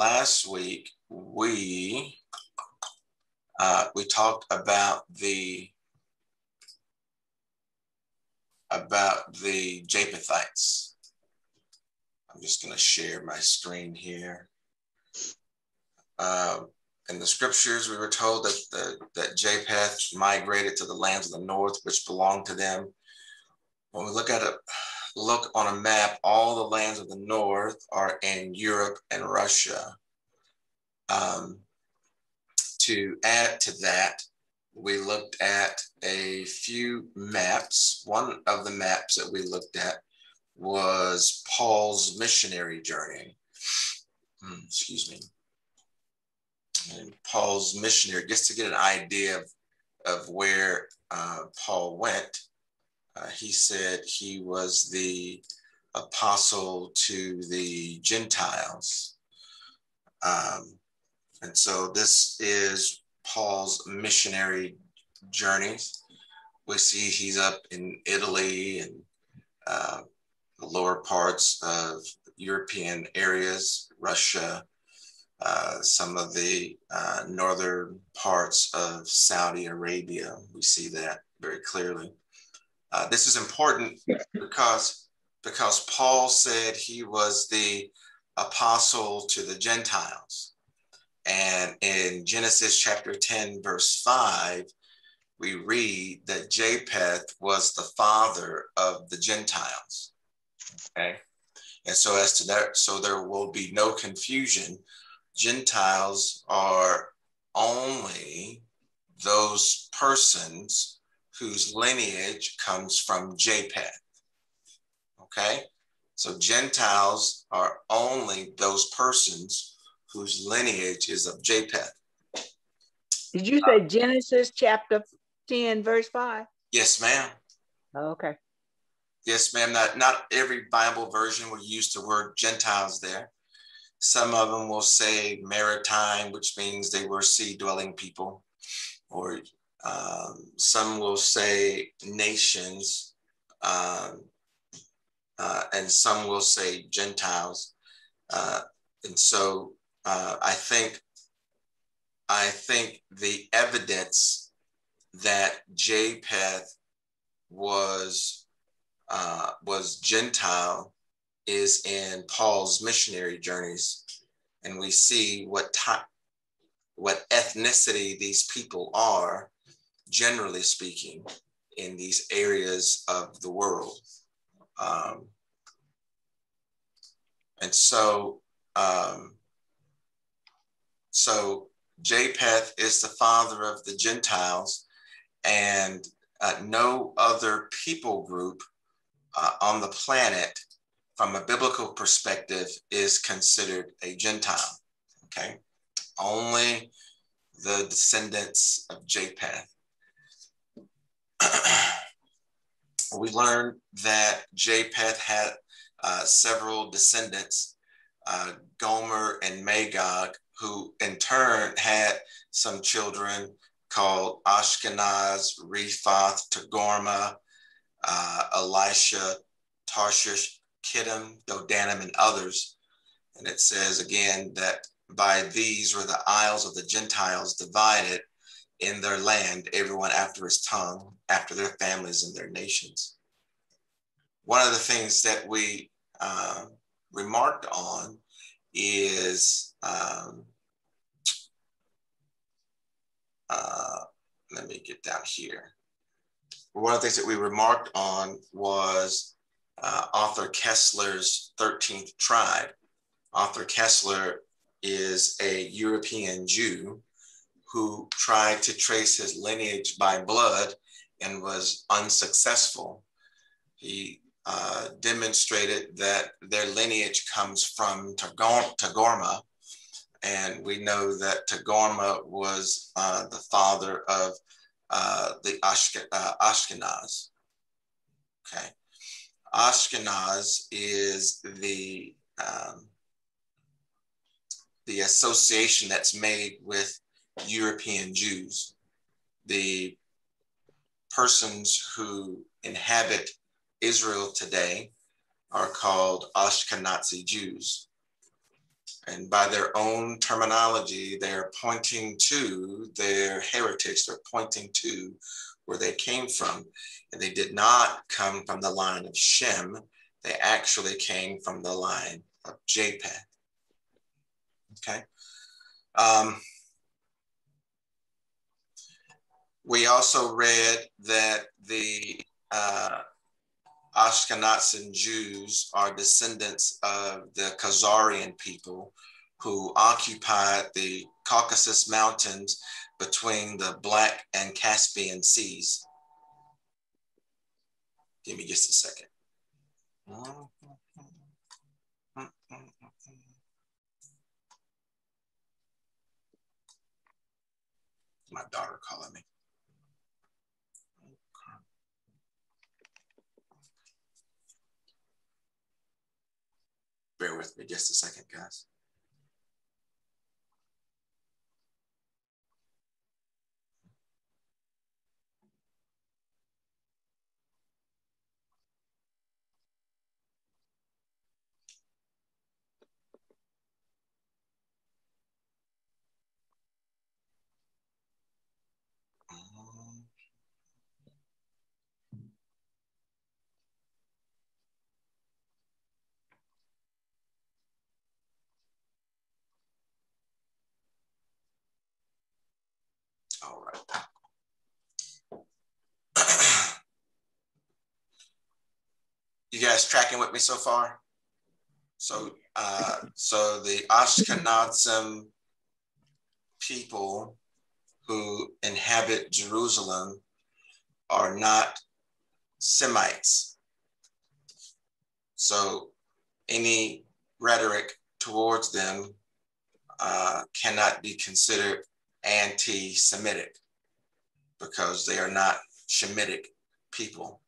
last week we uh, we talked about the about the Japhethites. I'm just going to share my screen here. Uh, in the scriptures, we were told that the, that Japheth migrated to the lands of the north, which belonged to them. When we look at a look on a map, all the lands of the north are in Europe and Russia. Um, to add to that, we looked at a few maps. One of the maps that we looked at was Paul's missionary journey. Hmm, excuse me. And Paul's missionary, just to get an idea of, of where uh, Paul went, uh, he said he was the apostle to the Gentiles. Um, and so this is Paul's missionary journeys. We see he's up in Italy and uh, the lower parts of European areas, Russia, uh, some of the uh, northern parts of Saudi Arabia. We see that very clearly. Uh, this is important because, because Paul said he was the apostle to the Gentiles. And in Genesis chapter 10, verse 5, we read that Japheth was the father of the Gentiles. Okay. And so, as to that, so there will be no confusion. Gentiles are only those persons whose lineage comes from Japheth. Okay. So, Gentiles are only those persons whose lineage is of Japheth. Did you say Genesis chapter 10, verse 5? Yes, ma'am. Oh, okay. Yes, ma'am. Not, not every Bible version will use the word Gentiles there. Some of them will say maritime, which means they were sea dwelling people, or um, some will say nations, um, uh, and some will say Gentiles. Uh, and so uh, I think I think the evidence that Japheth was uh, was Gentile is in Paul's missionary journeys, and we see what type, what ethnicity these people are, generally speaking, in these areas of the world. Um, and so um, so Japheth is the father of the Gentiles, and uh, no other people group uh, on the planet, from a biblical perspective, is considered a Gentile. Okay, only the descendants of Japheth. we learned that Japheth had uh, several descendants, uh, Gomer and Magog, who in turn had some children called Ashkenaz, Riphath, Togarmah, uh, Elisha, Tarshish, Kittim, Dodanim, and others. And it says again that by these were the isles of the Gentiles divided in their land, everyone after his tongue, after their families and their nations. One of the things that we uh, remarked on is um, uh, let me get down here. One of the things that we remarked on was uh, Arthur Koestler's 13th tribe. Arthur Koestler is a European Jew who tried to trace his lineage by blood and was unsuccessful. He uh, demonstrated that their lineage comes from Togarmah, and we know that Togarmah was uh, the father of uh, the uh, Ashkenaz. Okay. Ashkenaz is the um, the association that's made with European Jews. The persons who inhabit Israel today are called Ashkenazi Jews. And by their own terminology, they're pointing to their heritage, they're pointing to where they came from. And they did not come from the line of Shem, they actually came from the line of Japheth. Okay. Um, we also read that the uh, Jews are descendants of the Khazarian people who occupied the Caucasus Mountains between the Black and Caspian Seas. Give me just a second. My daughter calling me. Bear with me just a second, guys. All right. You guys tracking with me so far? So, uh, so the Ashkenazim people who inhabit Jerusalem are not Semites. So, any rhetoric towards them uh, cannot be considered anti Semitic because they are not Shemitic people.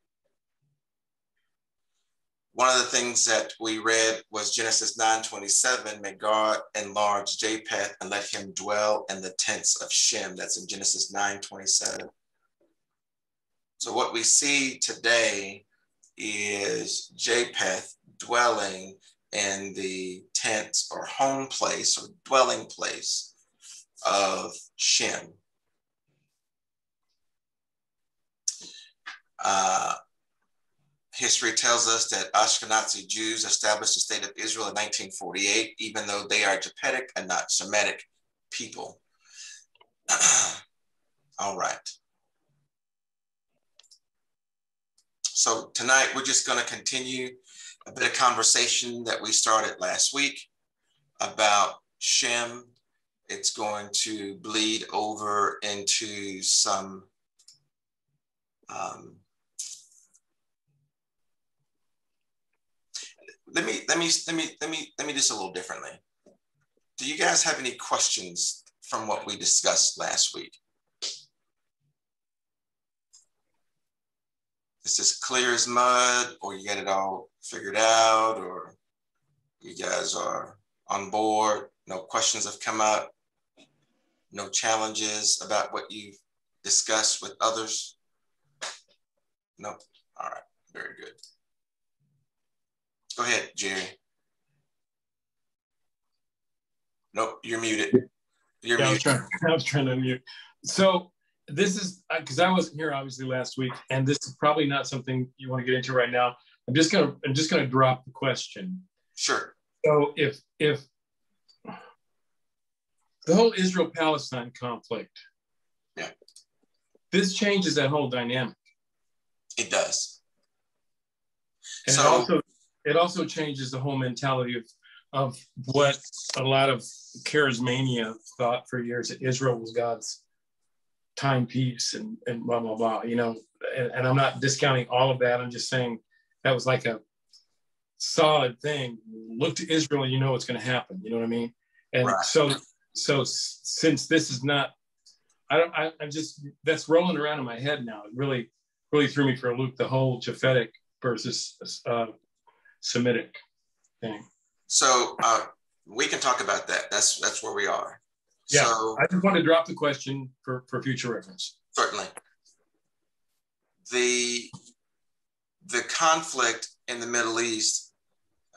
One of the things that we read was Genesis 9:27, may God enlarge Japheth and let him dwell in the tents of Shem. That's in Genesis 9:27. So what we see today is Japheth dwelling in the tent or home place or dwelling place of Shem. Uh, history tells us that Ashkenazi Jews established the state of Israel in 1948, even though they are Japhetic and not Semitic people. All right. So tonight we're just going to continue a bit of conversation that we started last week about Shem it's going to bleed over into some um, let me let me let me let me let me just a little differently. Do you guys have any questions from what we discussed last week? This is this clear as mud, or you got it all figured out, or you guys are on board? No questions have come up no challenges about what you've discussed with others? No. All right. Very good. Go ahead, Jerry. Nope, you're muted. You're yeah, muted. I was, trying, I was trying to mute. So this is because I wasn't here obviously last week, and this is probably not something you want to get into right now. I'm just gonna I'm just gonna drop the question. Sure. So if if the whole Israel Palestine conflict. Yeah. This changes that whole dynamic. It does. And so, it also it also changes the whole mentality of of what a lot of charismania thought for years that Israel was God's timepiece and, and blah blah blah. You know, and, and I'm not discounting all of that. I'm just saying that was like a solid thing. Look to Israel and you know what's going to happen. You know what I mean? And right. so so since this is not i don't I, am just that's rolling around in my head now it really really threw me for a loop the whole japhetic versus uh, semitic thing so uh, we can talk about that that's that's where we are yeah so, i just want to drop the question for for future reference certainly the the conflict in the Middle East,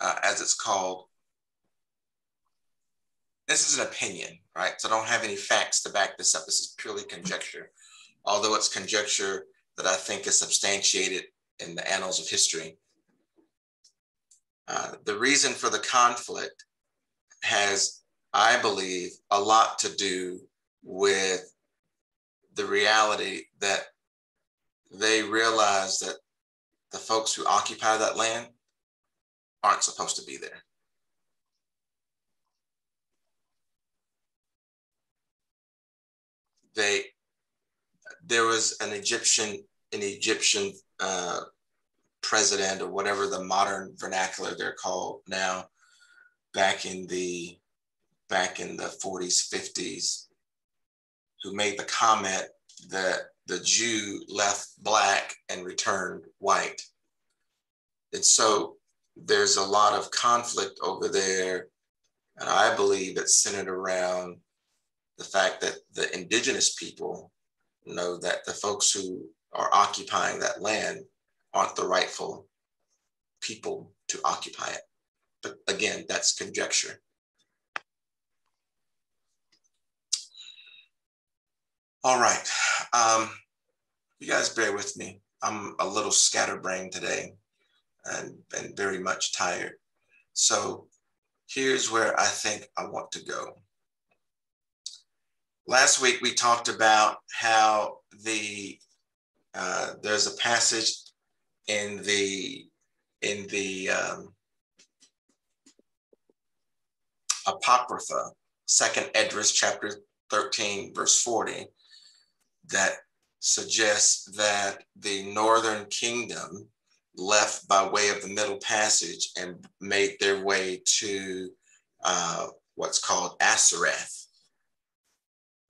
uh, as it's called, this is an opinion, right? So I don't have any facts to back this up. This is purely conjecture, although it's conjecture that I think is substantiated in the annals of history. Uh, the reason for the conflict has, I believe, a lot to do with the reality that they realize that the folks who occupy that land aren't supposed to be there. They, there was an Egyptian, an Egyptian uh, president or whatever the modern vernacular they're called now, back in the back in the 40s, 50s, who made the comment that the Jew left black and returned white. And so there's a lot of conflict over there. And I believe it's centered around the fact that the indigenous people know that the folks who are occupying that land aren't the rightful people to occupy it. But again, that's conjecture. All right. Um, you guys bear with me. I'm a little scatterbrained today and, and very much tired. So here's where I think I want to go. Last week we talked about how the uh, there's a passage in the in the um, Apocrypha, Second Esdras, chapter 13, verse 40, that suggests that the northern kingdom left by way of the Middle Passage and made their way to uh, what's called Asarath.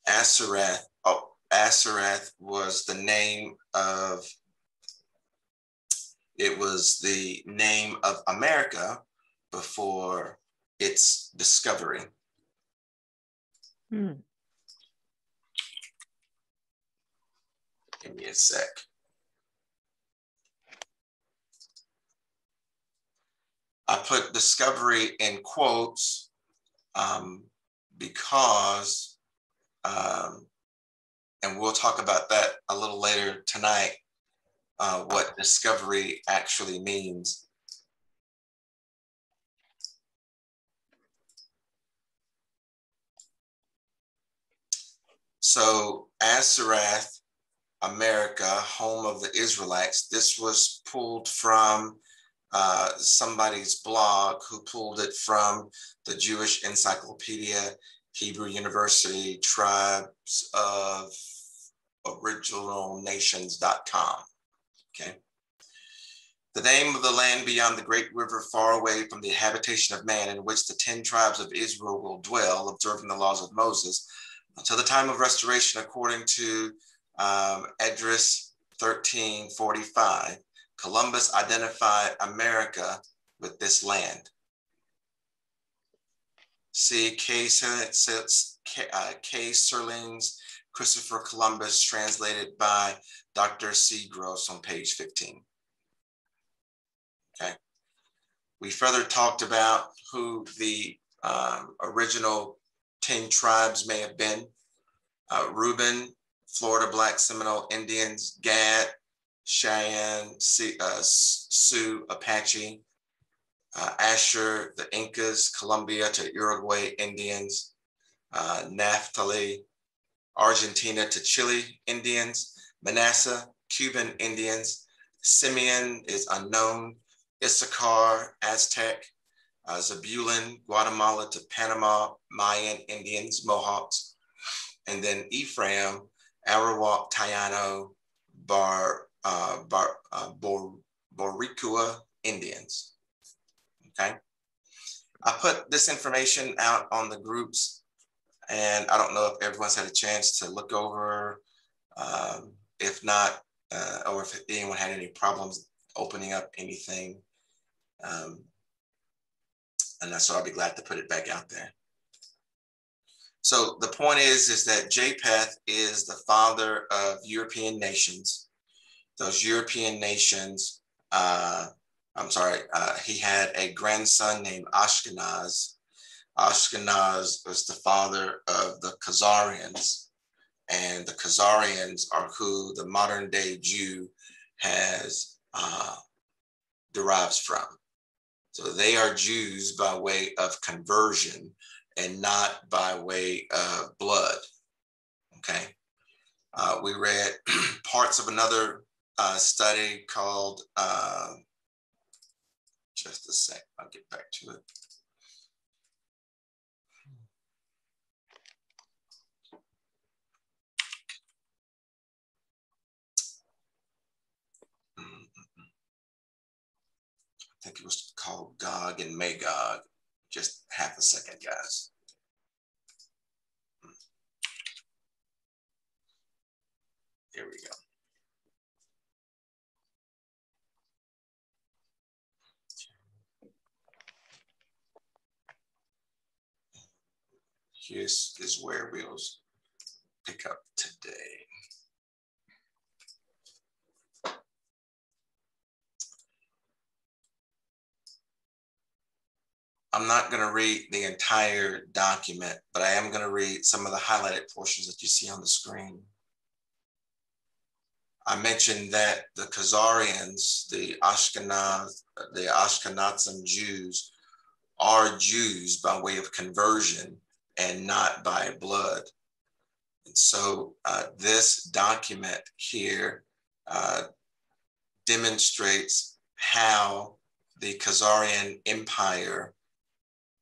Asarath, oh, Asarath was the name of, it was the name of America before its discovery. Hmm. Give me a sec. I put discovery in quotes um, because, um, and we'll talk about that a little later tonight, uh, what discovery actually means. So Asarath America, home of the Israelites. This was pulled from uh, somebody's blog who pulled it from the Jewish Encyclopedia, Hebrew University, Tribes of Original Nations.com. Okay. The name of the land beyond the great river, far away from the habitation of man, in which the 10 tribes of Israel will dwell, observing the laws of Moses, until the time of restoration, according to um, Esdras 1345, Columbus identified America with this land. See K. Serling's Christopher Columbus, translated by Dr. C. Gross on page 15. Okay. We further talked about who the um, original 10 tribes may have been. Uh, Reuben, Florida Black Seminole Indians, Gad, Cheyenne, uh, Sioux, Apache, uh, Asher, the Incas, Colombia to Uruguay Indians, uh, Naphtali, Argentina to Chile Indians, Manasseh, Cuban Indians, Simeon is unknown, Issachar, Aztec, uh, Zabulon, Guatemala to Panama, Mayan Indians, Mohawks, and then Ephraim, Arawak, Taino, Bar, uh, Bar, uh, Bor, Boricua Indians. Okay. I put this information out on the groups and I don't know if everyone's had a chance to look over. Um, if not, uh, or if anyone had any problems opening up anything. Um, and so I'll be glad to put it back out there. So the point is, is that Japheth is the father of European nations. those European nations. Uh, I'm sorry, uh, he had a grandson named Ashkenaz. Ashkenaz was the father of the Khazarians, and the Khazarians are who the modern day Jew has uh, derives from. So they are Jews by way of conversion and not by way of blood. Okay. Uh, we read parts of another uh, study called, uh, just a sec, I'll get back to it. Think it was called Gog and Magog. Just half a second, guys. Here we go. Here's is where we'll pick up today. I'm not going to read the entire document, but I am going to read some of the highlighted portions that you see on the screen. I mentioned that the Khazarians, the Ashkenaz, the Ashkenazim Jews, are Jews by way of conversion and not by blood. And so uh, this document here uh, demonstrates how the Khazarian Empire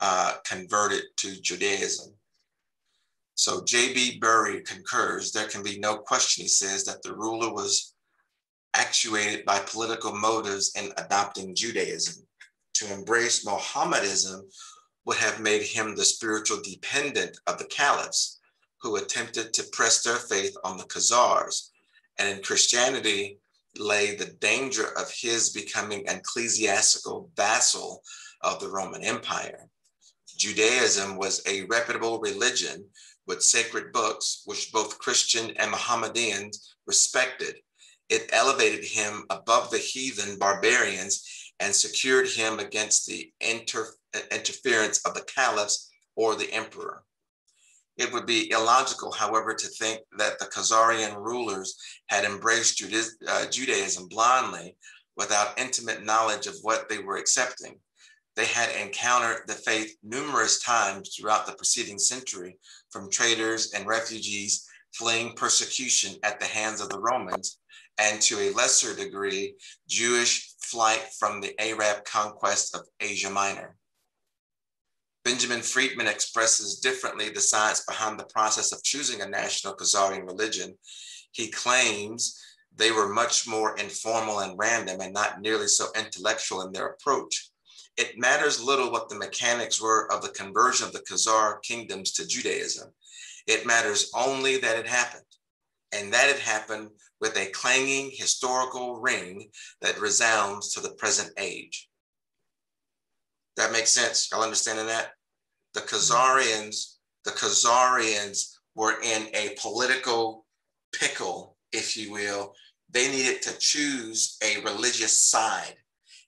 uh, converted to Judaism. So J.B. Bury concurs, there can be no question, he says, that the ruler was actuated by political motives in adopting Judaism. To embrace Mohammedanism would have made him the spiritual dependent of the caliphs who attempted to press their faith on the Khazars. And in Christianity lay the danger of his becoming an ecclesiastical vassal of the Roman Empire. Judaism was a reputable religion with sacred books, which both Christian and Mohammedans respected. It elevated him above the heathen barbarians and secured him against the inter- interference of the caliphs or the emperor. It would be illogical, however, to think that the Khazarian rulers had embraced uh, Judaism blindly without intimate knowledge of what they were accepting. They had encountered the faith numerous times throughout the preceding century from traders and refugees fleeing persecution at the hands of the Romans, and to a lesser degree, Jewish flight from the Arab conquest of Asia Minor. Benjamin Freedman expresses differently the science behind the process of choosing a national Khazarian religion. He claims they were much more informal and random and not nearly so intellectual in their approach it matters little what the mechanics were of the conversion of the Khazar kingdoms to Judaism. It matters only that it happened, and that it happened with a clanging historical ring that resounds to the present age. That makes sense. Y'all understanding that? The Khazarians, the Khazarians were in a political pickle, if you will. They needed to choose a religious side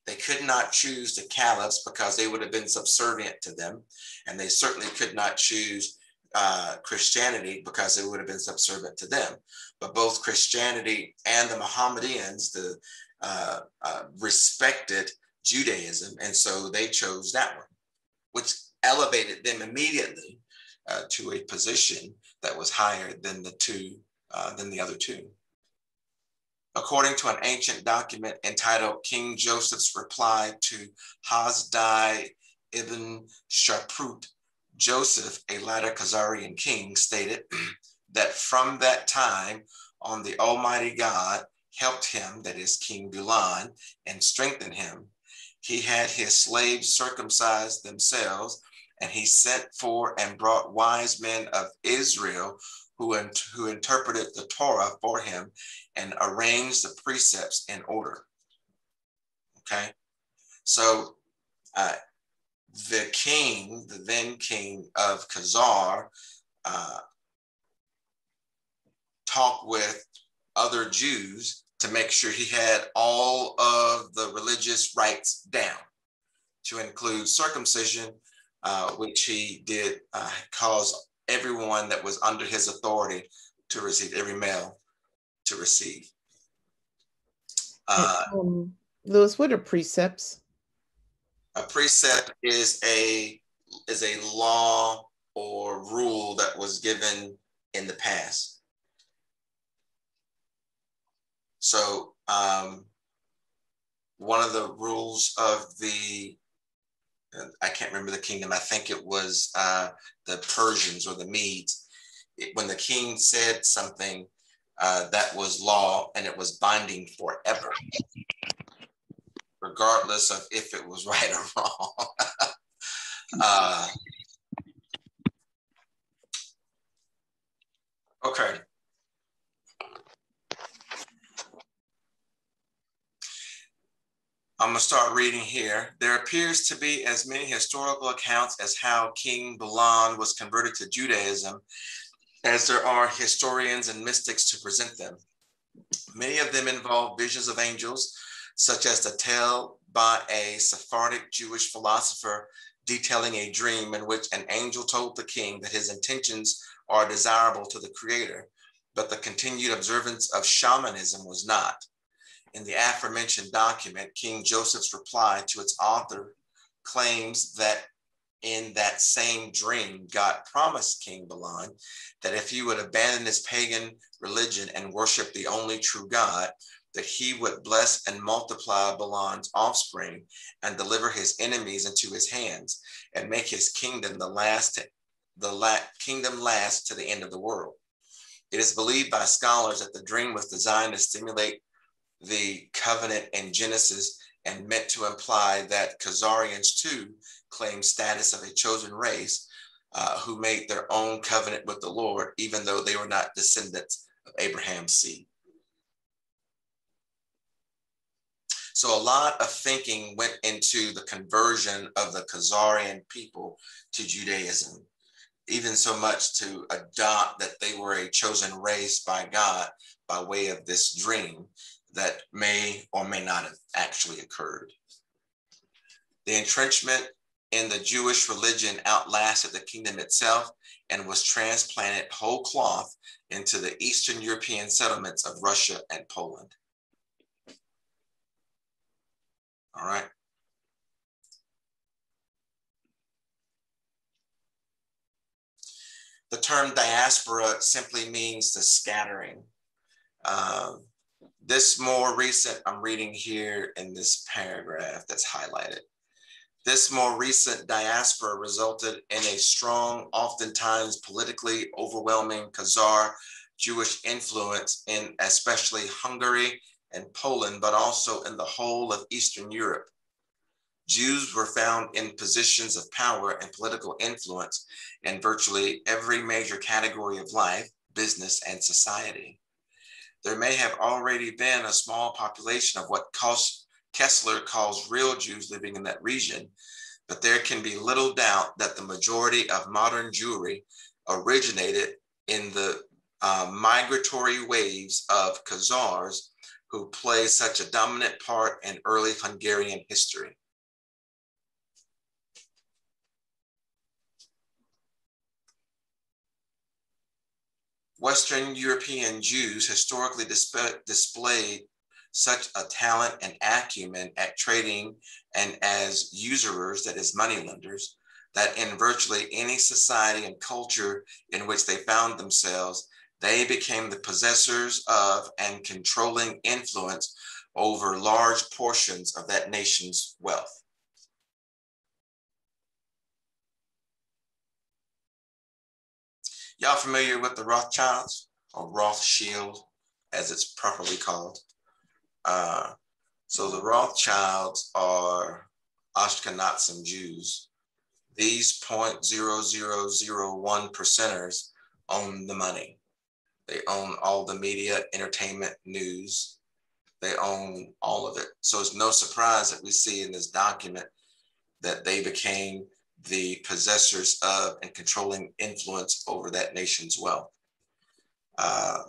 they could not choose the caliphs because they would have been subservient to them. And they certainly could not choose uh, Christianity because it would have been subservient to them. But both Christianity and the Mohammedans the, uh, uh, respected Judaism. And so they chose that one, which elevated them immediately uh, to a position that was higher than the two, uh, than the other two. According to an ancient document entitled King Joseph's Reply to Hasdai ibn Shaprut, Joseph, a latter Khazarian king, stated that from that time on, the Almighty God helped him, that is King Bulan, and strengthened him. He had his slaves circumcised themselves, and he sent for and brought wise men of Israel who, who interpreted the Torah for him and arrange the precepts in order. Okay, so uh, the king, the then king of Khazar, uh, talked with other Jews to make sure he had all of the religious rites down, to include circumcision, uh, which he did uh, cause everyone that was under his authority to receive, every male to receive. Uh, um, Lewis, what are precepts? A precept is a is a law or rule that was given in the past. So um, one of the rules of the I can't remember the kingdom. I think it was uh, the Persians or the Medes. It, when the king said something, uh, that was law and it was binding forever, regardless of if it was right or wrong. uh, okay. I'm going to start reading here. There appears to be as many historical accounts as how King Balaam was converted to Judaism as there are historians and mystics to present them. Many of them involve visions of angels, such as the tale by a Sephardic Jewish philosopher detailing a dream in which an angel told the king that his intentions are desirable to the creator, but the continued observance of shamanism was not. In the aforementioned document, King Joseph's reply to its author claims that in that same dream, God promised King Balaam that if he would abandon his pagan religion and worship the only true God, that he would bless and multiply Balaam's offspring and deliver his enemies into his hands and make his kingdom the last the la- kingdom last to the end of the world. It is believed by scholars that the dream was designed to stimulate the covenant in Genesis and meant to imply that Khazarians too claim status of a chosen race uh, who made their own covenant with the Lord, even though they were not descendants of Abraham's seed. So a lot of thinking went into the conversion of the Khazarian people to Judaism, even so much to adopt that they were a chosen race by God by way of this dream that may or may not have actually occurred. The entrenchment in the Jewish religion outlasted the kingdom itself and was transplanted whole cloth into the Eastern European settlements of Russia and Poland. All right. The term diaspora simply means the scattering. Uh, this more recent, I'm reading here in this paragraph that's highlighted. This more recent diaspora resulted in a strong, oftentimes politically overwhelming Khazar Jewish influence in especially Hungary and Poland, but also in the whole of Eastern Europe. Jews were found in positions of power and political influence in virtually every major category of life, business, and society. There may have already been a small population of what Koestler calls real Jews living in that region, but there can be little doubt that the majority of modern Jewry originated in the uh, migratory waves of Khazars who play such a dominant part in early Hungarian history. Western European Jews historically disp- displayed such a talent and acumen at trading and as usurers, that is, moneylenders, that in virtually any society and culture in which they found themselves, they became the possessors of and controlling influence over large portions of that nation's wealth. Y'all familiar with the Rothschilds or Rothschild, as it's properly called? Uh, so the Rothschilds are Ashkenazim Jews. These 0.0001 percenters own the money. They own all the media, entertainment, news. They own all of it. So it's no surprise that we see in this document that they became the possessors of and controlling influence over that nation's wealth. Uh,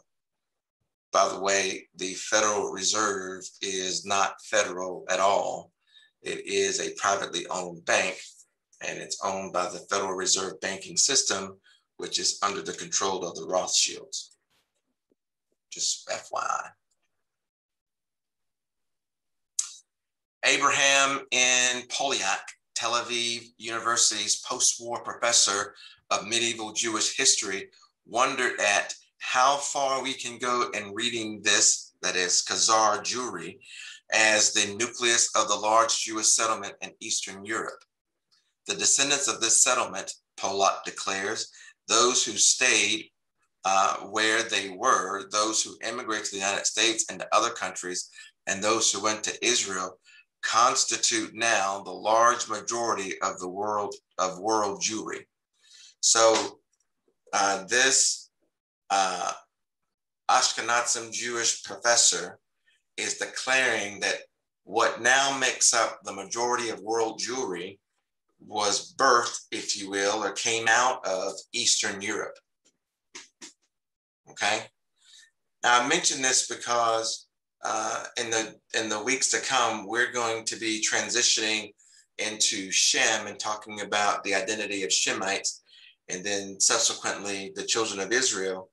by the way, the Federal Reserve is not federal at all. It is a privately owned bank and it's owned by the Federal Reserve banking system, which is under the control of the Rothschilds. Just FYI. Abraham in Poliak, Tel Aviv University's post-war professor of medieval Jewish history, wondered at how far we can go in reading this, that is Khazar Jewry, as the nucleus of the large Jewish settlement in Eastern Europe. The descendants of this settlement, Polak declares, those who stayed uh, where they were, those who immigrated to the United States and to other countries, and those who went to Israel, constitute now the large majority of the world of world Jewry. So uh, this uh, Ashkenazim Jewish professor is declaring that what now makes up the majority of world Jewry was birthed, if you will, or came out of Eastern Europe. Okay. Now I mention this because uh, in the in the weeks to come, we're going to be transitioning into Shem and talking about the identity of Shemites, and then subsequently the children of Israel,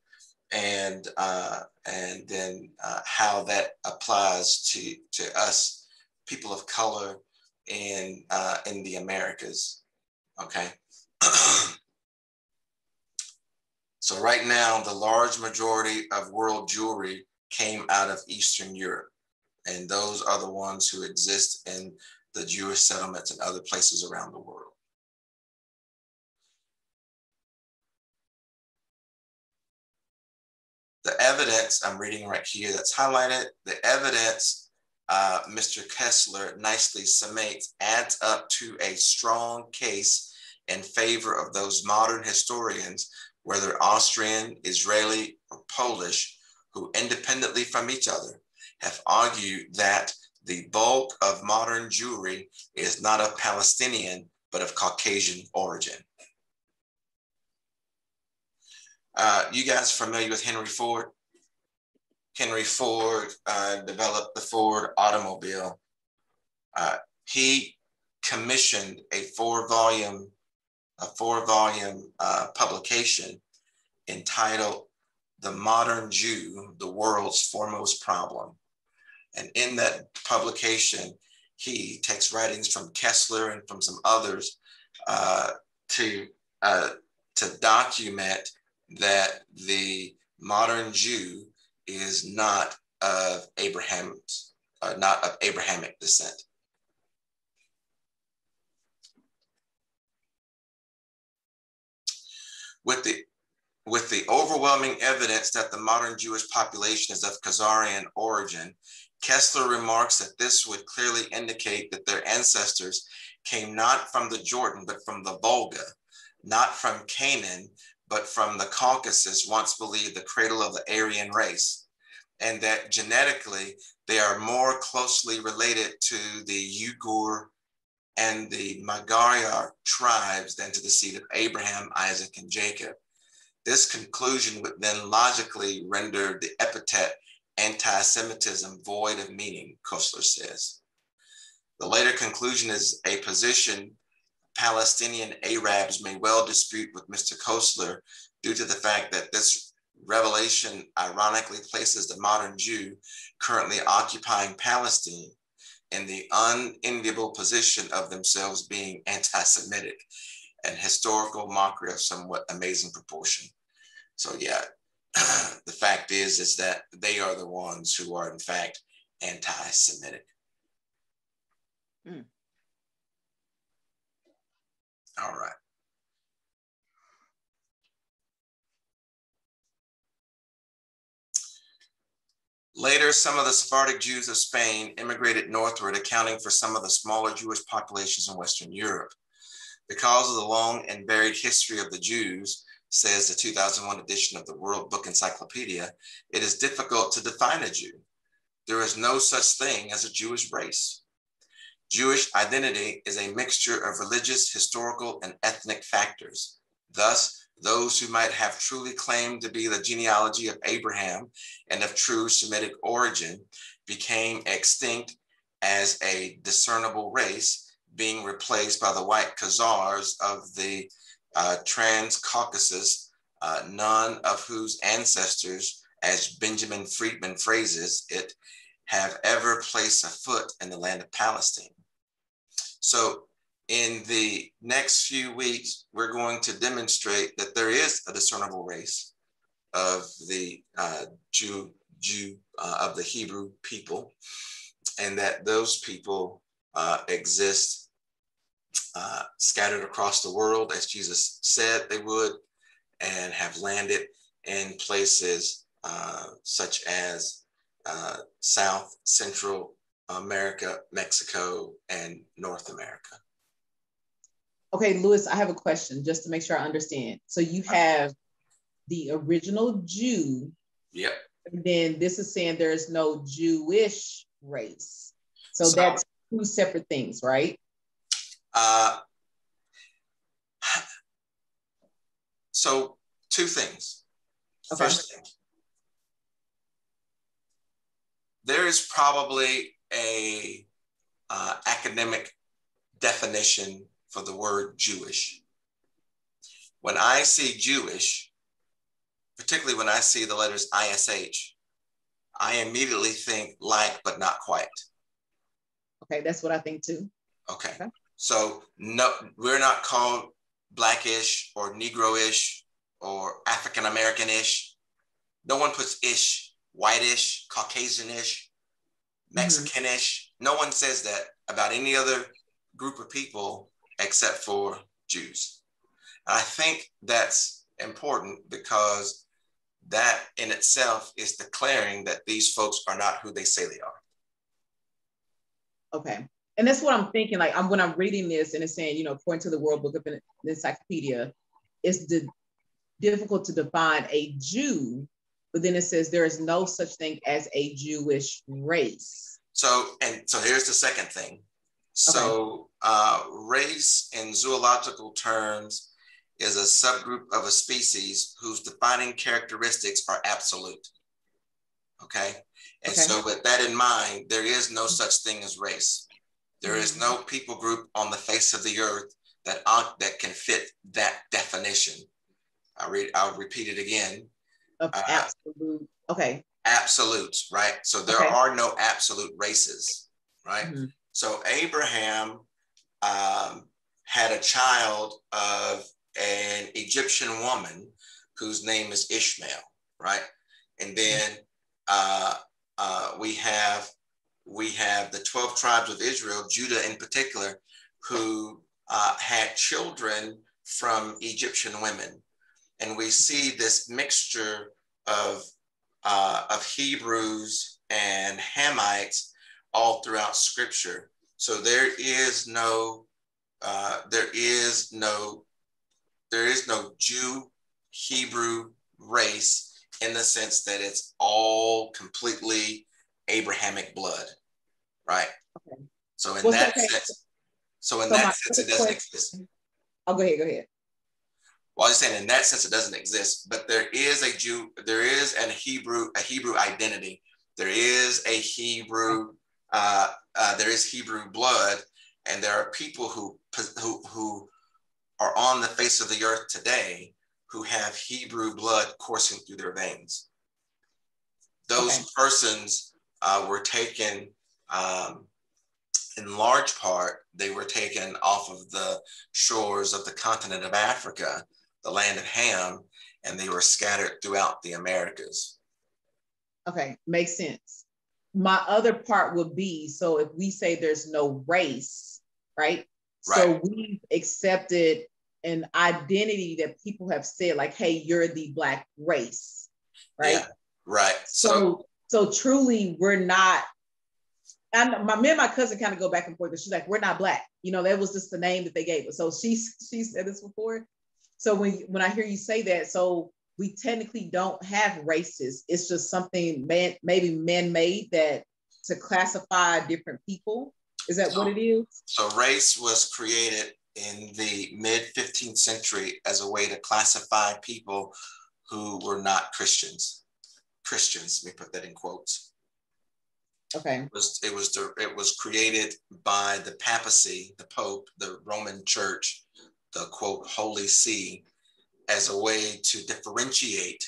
and uh, and then uh, how that applies to to us, people of color, in uh, in the Americas. Okay. so right now, the large majority of world Jewry came out of Eastern Europe, and those are the ones who exist in the Jewish settlements and other places around the world. The evidence I'm reading right here that's highlighted, the evidence uh, Mr. Koestler nicely summates, adds up to a strong case in favor of those modern historians, whether Austrian, Israeli, or Polish, who independently from each other have argued that the bulk of modern Jewry is not of Palestinian, but of Caucasian origin. Uh, you guys familiar with Henry Ford? Henry Ford uh, developed the Ford automobile. Uh, he commissioned a four volume, a four volume uh, publication entitled The Modern Jew, the World's Foremost Problem. And in that publication, he takes writings from Koestler and from some others uh, to, to document that the modern Jew is not of Abraham's, uh, not of Abrahamic descent. With the, with the overwhelming evidence that the modern Jewish population is of Khazarian origin, Koestler remarks that this would clearly indicate that their ancestors came not from the Jordan, but from the Volga, not from Canaan, but from the Caucasus, once believed the cradle of the Aryan race, and that genetically they are more closely related to the Yugur and the Magyar tribes than to the seed of Abraham, Isaac, and Jacob. This conclusion would then logically render the epithet anti Semitism void of meaning, Koestler says. The later conclusion is a position Palestinian Arabs may well dispute with Mr. Koestler due to the fact that this revelation ironically places the modern Jew currently occupying Palestine in the unenviable position of themselves being anti Semitic and historical mockery of somewhat amazing proportion. So, yeah, the fact is, is that they are the ones who are, in fact, anti Semitic. Mm. All right. Later, some of the Sephardic Jews of Spain immigrated northward, accounting for some of the smaller Jewish populations in Western Europe. Because of the long and varied history of the Jews, says the 2001 edition of the World Book Encyclopedia, it is difficult to define a Jew. There is no such thing as a Jewish race. Jewish identity is a mixture of religious, historical, and ethnic factors. Thus, those who might have truly claimed to be the genealogy of Abraham and of true Semitic origin became extinct as a discernible race, being replaced by the white Khazars of the uh, Trans-Caucasus, uh, none of whose ancestors, as Benjamin Freedman phrases it, have ever placed a foot in the land of Palestine. So in the next few weeks, we're going to demonstrate that there is a discernible race of the uh, Jew, Jew uh, of the Hebrew people, and that those people uh, exist uh, scattered across the world, as Jesus said they would, and have landed in places uh, such as uh, South, Central America, Mexico, and North America. Okay, Lewis, I have a question just to make sure I understand. So you have the original Jew. Yep. And then this is saying there's no Jewish race. So, so that's two separate things, right? Uh, so two things. Okay. First thing, there is probably a uh, academic definition for the word Jewish. When I see Jewish, particularly when I see the letters ISH, I immediately think like, but not quite. Okay, that's what I think too. Okay. okay. So no, we're not called blackish or Negro-ish or African American-ish. No one puts ish, whitish, Caucasianish, Mexicanish. Mm-hmm. No one says that about any other group of people except for Jews. And I think that's important because that in itself is declaring that these folks are not who they say they are. Okay. And that's what I'm thinking. Like I'm when I'm reading this and it's saying, you know, according to the World Book of Encyclopedia, it's the, difficult to define a Jew, but then it says there is no such thing as a Jewish race. So, and so here's the second thing. So, okay. uh, race in zoological terms is a subgroup of a species whose defining characteristics are absolute. Okay. And okay. so, with that in mind, there is no such thing as race. There is no people group on the face of the earth that uh, that can fit that definition. I read. I'll repeat it again. Of uh, absolute. Okay. Absolutes, right? So there okay. are no absolute races, right? Mm-hmm. So Abraham um, had a child of an Egyptian woman whose name is Ishmael, right? And then uh, uh, we have we have the 12 tribes of Israel, Judah in particular, who uh, had children from Egyptian women. And we see this mixture of, uh, of Hebrews and Hamites all throughout scripture. So there is no, uh, there is no, there is no Jew, Hebrew race in the sense that it's all completely Abrahamic blood, right? Okay. So in well, that okay. sense, so in so that sense, it doesn't question. exist. Oh, go ahead, go ahead. Well, I was saying in that sense, it doesn't exist, but there is a Jew, there is an Hebrew, a Hebrew identity. There is a Hebrew, uh, uh, there is Hebrew blood, and there are people who, who, who are on the face of the earth today who have Hebrew blood coursing through their veins. Those okay. persons uh, were taken, um, in large part, they were taken off of the shores of the continent of Africa, the land of Ham, and they were scattered throughout the Americas. Okay, makes sense. My other part would be so if we say there's no race, right? right. So we've accepted an identity that people have said, like, hey, you're the black race, right? Yeah, right. So, so so truly, we're not. And my me and my cousin kind of go back and forth. She's like, "We're not black." You know, that was just the name that they gave us. So she she said this before. So when when I hear you say that, so we technically don't have races. It's just something man maybe man made that to classify different people. Is that so, what it is? So race was created in the mid 15th century as a way to classify people who were not Christians. Christians, let me put that in quotes. Okay. It was it was it was created by the papacy, the Pope, the Roman Church, the quote Holy See, as a way to differentiate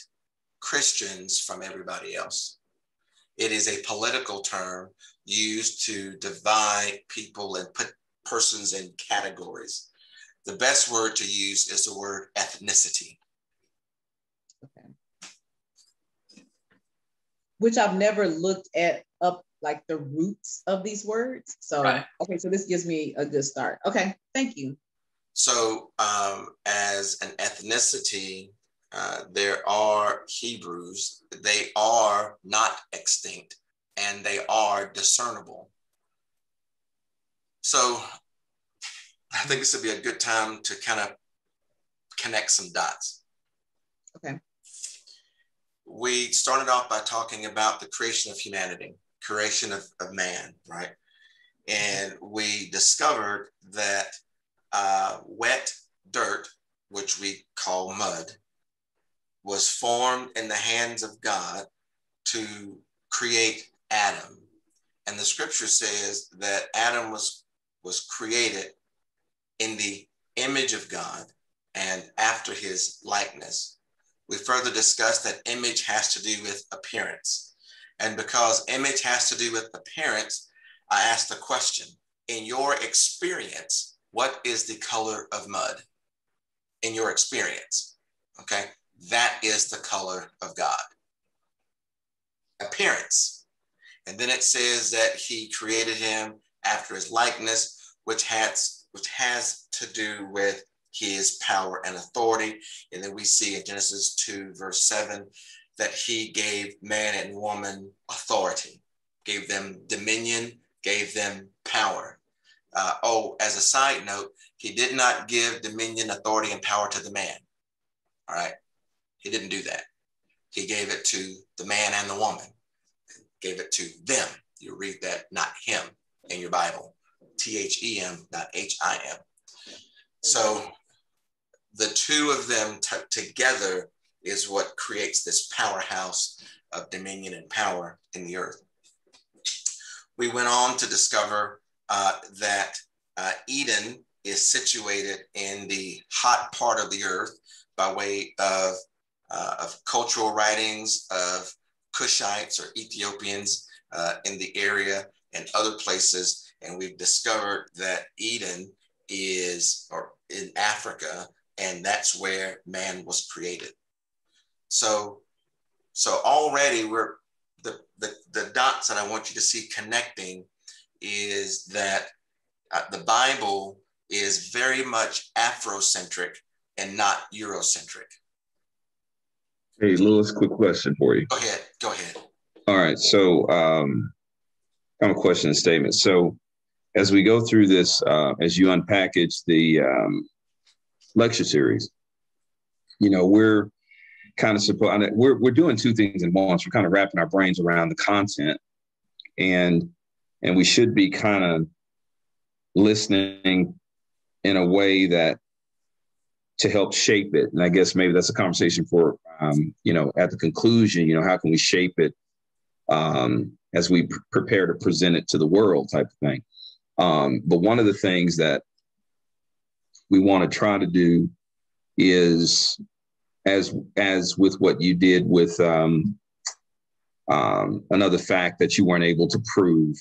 Christians from everybody else. It is a political term used to divide people and put persons in categories. The best word to use is the word ethnicity. Okay. Which I've never looked at up like the roots of these words. So, right. okay, so this gives me a good start. Okay, thank you. So, um, as an ethnicity, uh, there are Hebrews, they are not extinct and they are discernible. So, I think this would be a good time to kind of connect some dots. Okay. We started off by talking about the creation of humanity, creation of, of man, right? And we discovered that uh, wet dirt, which we call mud, was formed in the hands of God to create Adam. And the scripture says that Adam was, was created in the image of God and after his likeness. We further discussed that image has to do with appearance. And because image has to do with appearance, I asked the question in your experience, what is the color of mud? In your experience, okay? That is the color of God. Appearance. And then it says that he created him after his likeness, which has which has to do with his power and authority. And then we see in Genesis 2, verse 7, that he gave man and woman authority, gave them dominion, gave them power. Uh, oh, as a side note, he did not give dominion, authority, and power to the man. All right. He didn't do that. He gave it to the man and the woman, gave it to them. You read that, not him, in your Bible. T H E M, not H I M. So the two of them t- together is what creates this powerhouse of dominion and power in the earth. We went on to discover uh, that uh, Eden is situated in the hot part of the earth by way of, uh, of cultural writings of Cushites or Ethiopians uh, in the area and other places and we've discovered that Eden is or in Africa, and that's where man was created. So, so already we're the, the, the dots that I want you to see connecting is that uh, the Bible is very much Afrocentric and not Eurocentric. Hey, Lewis, quick question for you. Go ahead. Go ahead. All right. So, um, I'm a question and statement. So, as we go through this, uh, as you unpackage the um, lecture series, you know, we're kind of supposed we're we're doing two things at once. We're kind of wrapping our brains around the content, and and we should be kind of listening in a way that to help shape it. And I guess maybe that's a conversation for um, you know at the conclusion. You know, how can we shape it um, as we pr- prepare to present it to the world, type of thing. Um, but one of the things that we want to try to do is, as as with what you did with um, um, another fact that you weren't able to prove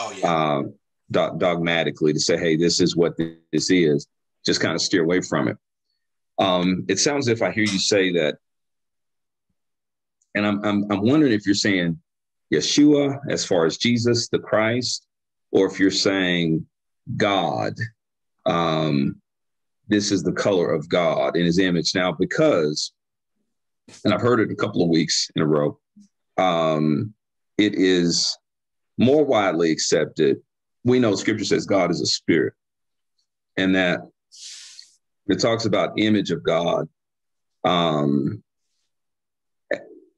oh, yeah. uh, do- dogmatically to say, hey, this is what this is. Just kind of steer away from it. Um, it sounds as if I hear you say that, and I'm, I'm I'm wondering if you're saying Yeshua as far as Jesus, the Christ, or if you're saying God, um, this is the color of God in his image. Now, because, and I've heard it a couple of weeks in a row, um, it is more widely accepted. We know scripture says God is a spirit, and that it talks about image of God. Um,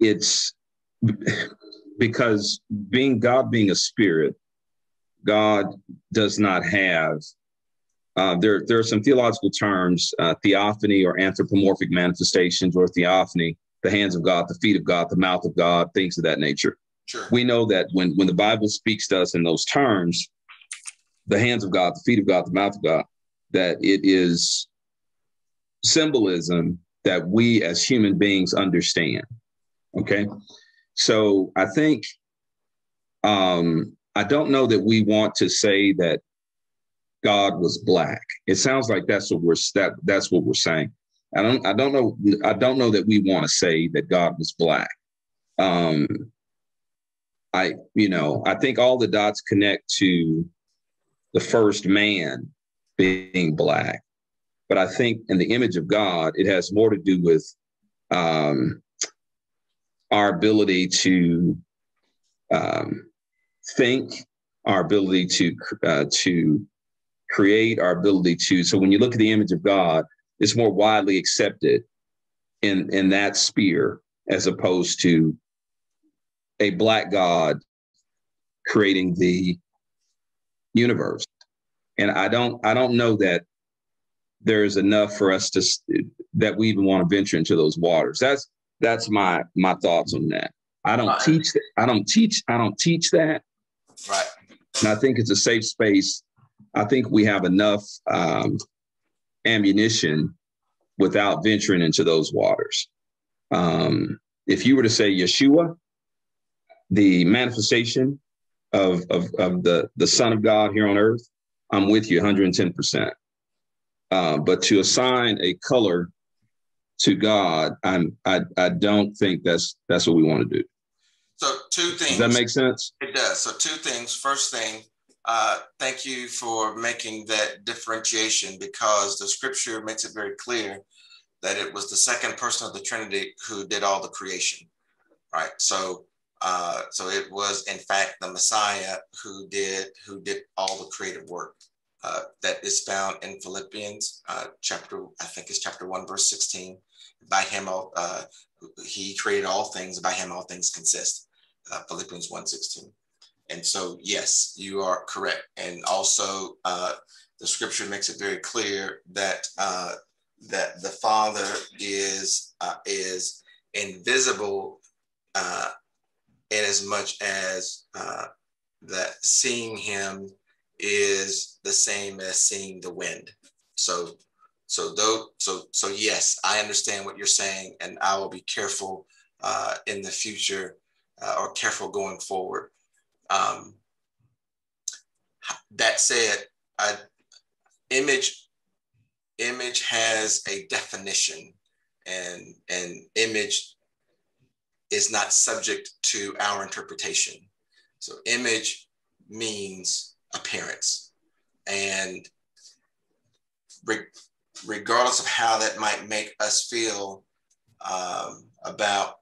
it's because being God being a spirit God does not have uh, there, there are some theological terms, uh, theophany or anthropomorphic manifestations, or theophany, the hands of God, the feet of God, the mouth of God, things of that nature. Sure. We know that when, when the Bible speaks to us in those terms, the hands of God, the feet of God, the mouth of God, that it is symbolism that we as human beings understand. Okay. So I think um, I don't know that we want to say that God was black. It sounds like that's what we're that that's what we're saying. I don't I don't know I don't know that we want to say that God was black. Um I you know, I think all the dots connect to the first man being black. But I think in the image of God, it has more to do with um, our ability to um, think, our ability to uh, to create, our ability to. So when you look at the image of God, it's more widely accepted in in that sphere as opposed to a black God creating the universe. And I don't I don't know that there's enough for us to that we even want to venture into those waters. That's that's my my thoughts on that. I don't right. teach. I don't teach. I don't teach that. Right. And I think it's a safe space. I think we have enough um, ammunition without venturing into those waters. Um, if you were to say Yeshua, the manifestation of, of, of the, the Son of God here on earth, I'm with you 110%. Uh, but to assign a color to God, I'm, I, I don't think that's that's what we want to do. So two things. Does that make sense? It does. So two things. First thing, uh, thank you for making that differentiation because the scripture makes it very clear that it was the second person of the Trinity who did all the creation, right? So, uh, so it was in fact the Messiah who did who did all the creative work uh, that is found in Philippians uh, chapter, I think it's chapter one, verse sixteen. By him, all uh, he created all things. By him, all things consist. Uh, Philippians 1.16. And so, yes, you are correct. And also, the scripture makes it very clear that that the Father is is invisible uh, in as much as uh, that seeing Him is the same as seeing the wind. So, so though, so so yes, I understand what you're saying, and I will be careful uh, in the future uh, or careful going forward. Um, that said, I, image image has a definition, and and image is not subject to our interpretation. So image means appearance, and re- regardless of how that might make us feel um, about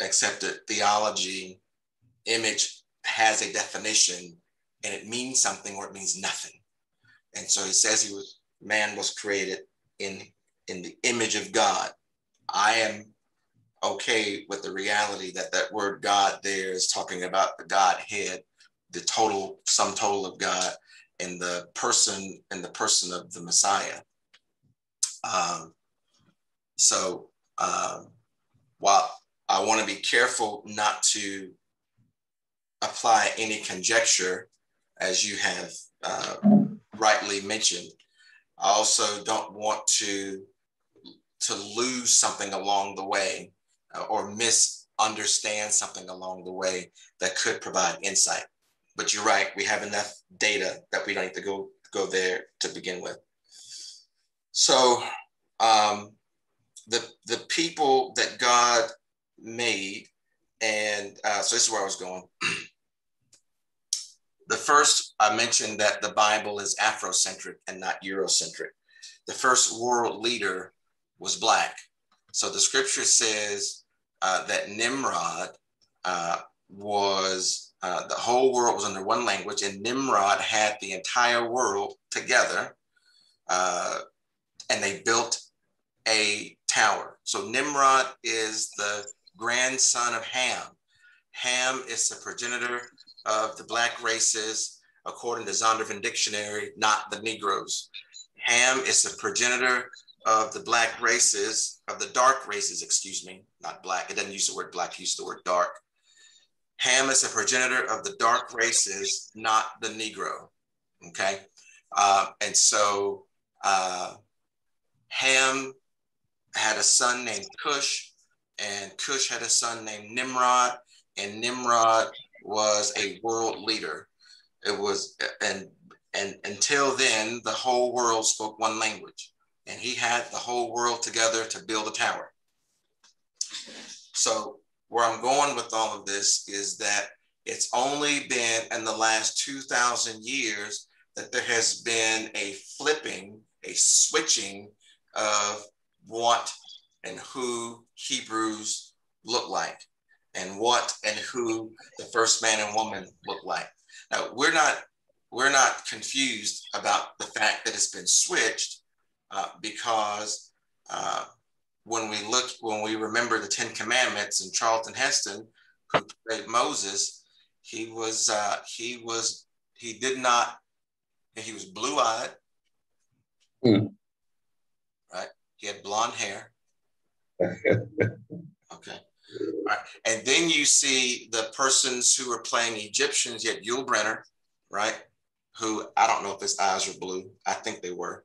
accepted theology, image has a definition and it means something or it means nothing. And so he says he was man was created in in the image of God. I am okay with the reality that that word God there is talking about the Godhead, the total sum total of God, and the person and the person of the Messiah. Um, so um, while I want to be careful not to apply any conjecture, as you have uh, rightly mentioned. I also don't want to to lose something along the way or misunderstand something along the way that could provide insight. But you're right, we have enough data that we don't need to go go there to begin with. So um, the the people that God made. And uh, so this is where I was going. the first, I mentioned that the Bible is Afrocentric and not Eurocentric. The first world leader was Black. So the scripture says uh, that Nimrod uh, was, uh, the whole world was under one language, and Nimrod had the entire world together. Uh, and they built a tower. So Nimrod is the grandson of Ham. Ham is the progenitor of the black races, according to Zondervan Dictionary, not the Negroes. Ham is the progenitor of the black races, of the dark races, excuse me, not black. It doesn't use the word black, it uses the word dark. Ham is a progenitor of the dark races, not the Negro. Okay. Uh, and so uh, Ham had a son named Cush, and Cush had a son named Nimrod, and Nimrod was a world leader. It was, and and until then, the whole world spoke one language, and he had the whole world together to build a tower. So where I'm going with all of this is that it's only been in the last 2,000 years that there has been a flipping, a switching of what and who Hebrews look like and what and who the first man and woman look like. Now we're not we're not confused about the fact that it's been switched uh, because uh, when we look when we remember the Ten Commandments and Charlton Heston, who played Moses, he was uh, he was he did not he was blue eyed, mm. right? He had blonde hair. okay. Right. And then you see the persons who are playing Egyptians, had Yul Brynner, right? Who I don't know if his eyes were blue. I think they were.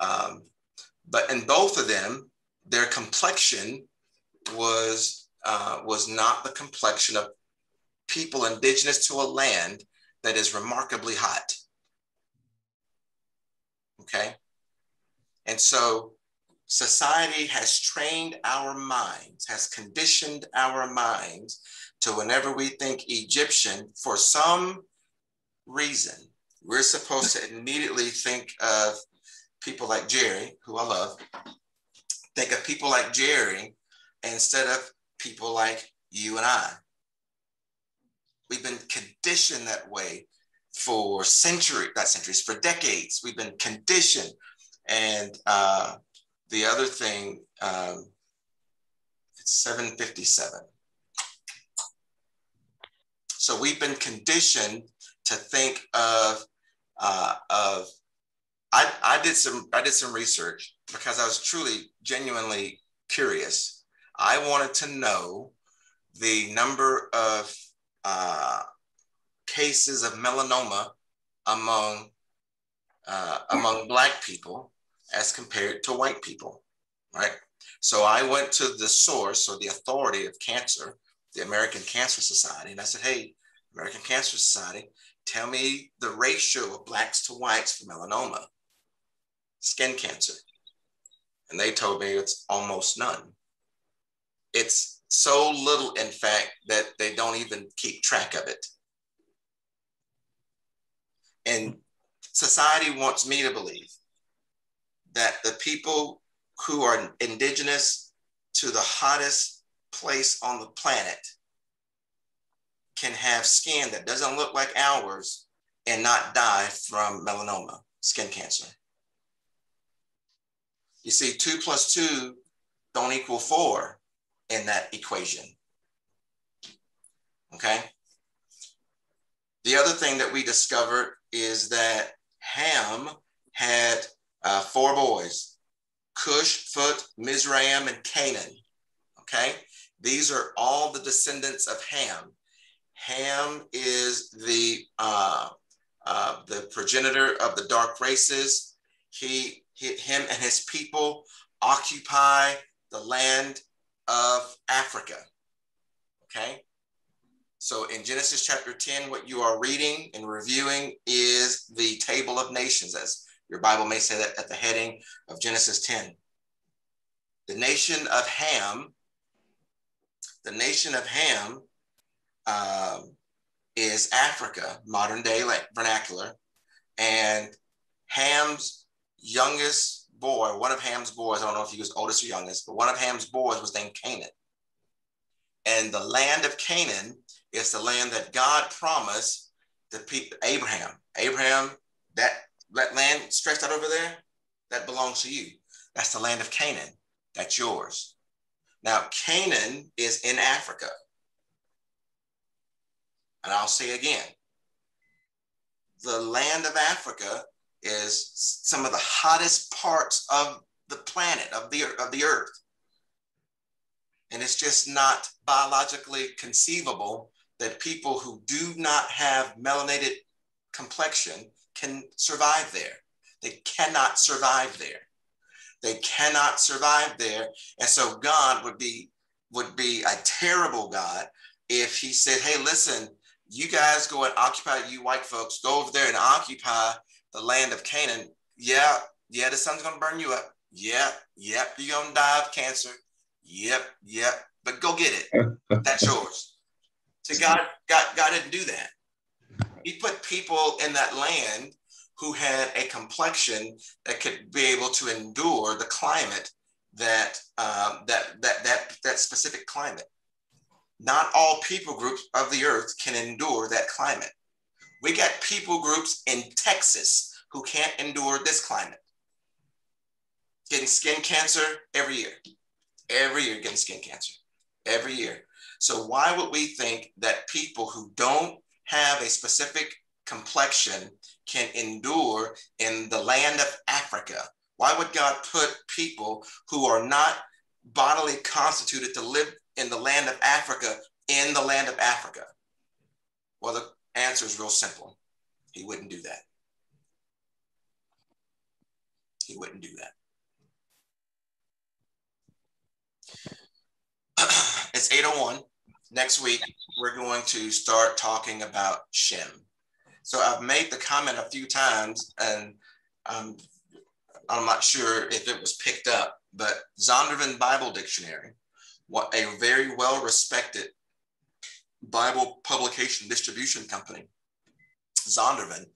Um, but in both of them, their complexion was uh, was not the complexion of people indigenous to a land that is remarkably hot. Okay. And so society has trained our minds, has conditioned our minds to whenever we think Egyptian, for some reason, we're supposed to immediately think of people like Jerry, who I love, think of people like Jerry instead of people like you and I. We've been conditioned that way for centuries, not centuries, for decades. We've been conditioned. And uh, the other thing, um, it's 757. So we've been conditioned to think of, uh, of I, I did some I did some research because I was truly genuinely curious. I wanted to know the number of uh, cases of melanoma among uh, among black people as compared to white people, right? So I went to the source or the authority of cancer, the American Cancer Society, and I said, "Hey, American Cancer Society, tell me the ratio of blacks to whites for melanoma, skin cancer." And they told me it's almost none. It's so little, in fact, that they don't even keep track of it. And society wants me to believe that the people who are indigenous to the hottest place on the planet can have skin that doesn't look like ours and not die from melanoma, skin cancer. You see, two plus two don't equal four in that equation. Okay. The other thing that we discovered is that Ham had uh, four boys Cush, Phut, Mizraim, and Canaan. Okay. These are all the descendants of Ham. Ham is the uh, uh, the progenitor of the dark races. He, he, him and his people occupy the land of Africa. Okay. So in Genesis chapter 10, what you are reading and reviewing is the table of nations, as your Bible may say that at the heading of Genesis 10. The nation of Ham, the nation of Ham um, is Africa, modern day vernacular. And Ham's youngest boy, one of Ham's boys, I don't know if he was oldest or youngest, but one of Ham's boys was named Canaan. And the land of Canaan is the land that God promised to Abraham. Abraham, that, that land stretched out over there, that belongs to you. That's the land of Canaan. That's yours. Now, Canaan is in Africa. And I'll say again the land of Africa is some of the hottest parts of the planet, of the, of the earth. And it's just not biologically conceivable that people who do not have melanated complexion can survive there. They cannot survive there. They cannot survive there. And so God would be would be a terrible God if he said, Hey, listen, you guys go and occupy, you white folks, go over there and occupy the land of Canaan. Yeah, yeah, the sun's gonna burn you up. Yep, yep, you're gonna die of cancer. Yep, yep, but go get it. That's yours. So God, God, God didn't do that. He put people in that land who had a complexion that could be able to endure the climate that um, that that that that specific climate. Not all people groups of the earth can endure that climate. We got people groups in Texas who can't endure this climate. Getting skin cancer every year. Every year getting skin cancer. Every year. So why would we think that people who don't have a specific complexion can endure in the land of Africa? Why would God put people who are not bodily constituted to live in the land of Africa in the land of Africa? Well, the answer is real simple. He wouldn't do that. He wouldn't do that. it's 801. Next week, we're going to start talking about Shem. So I've made the comment a few times, and um, I'm not sure if it was picked up, but Zondervan Bible Dictionary, what a very well respected Bible publication distribution company, Zondervan,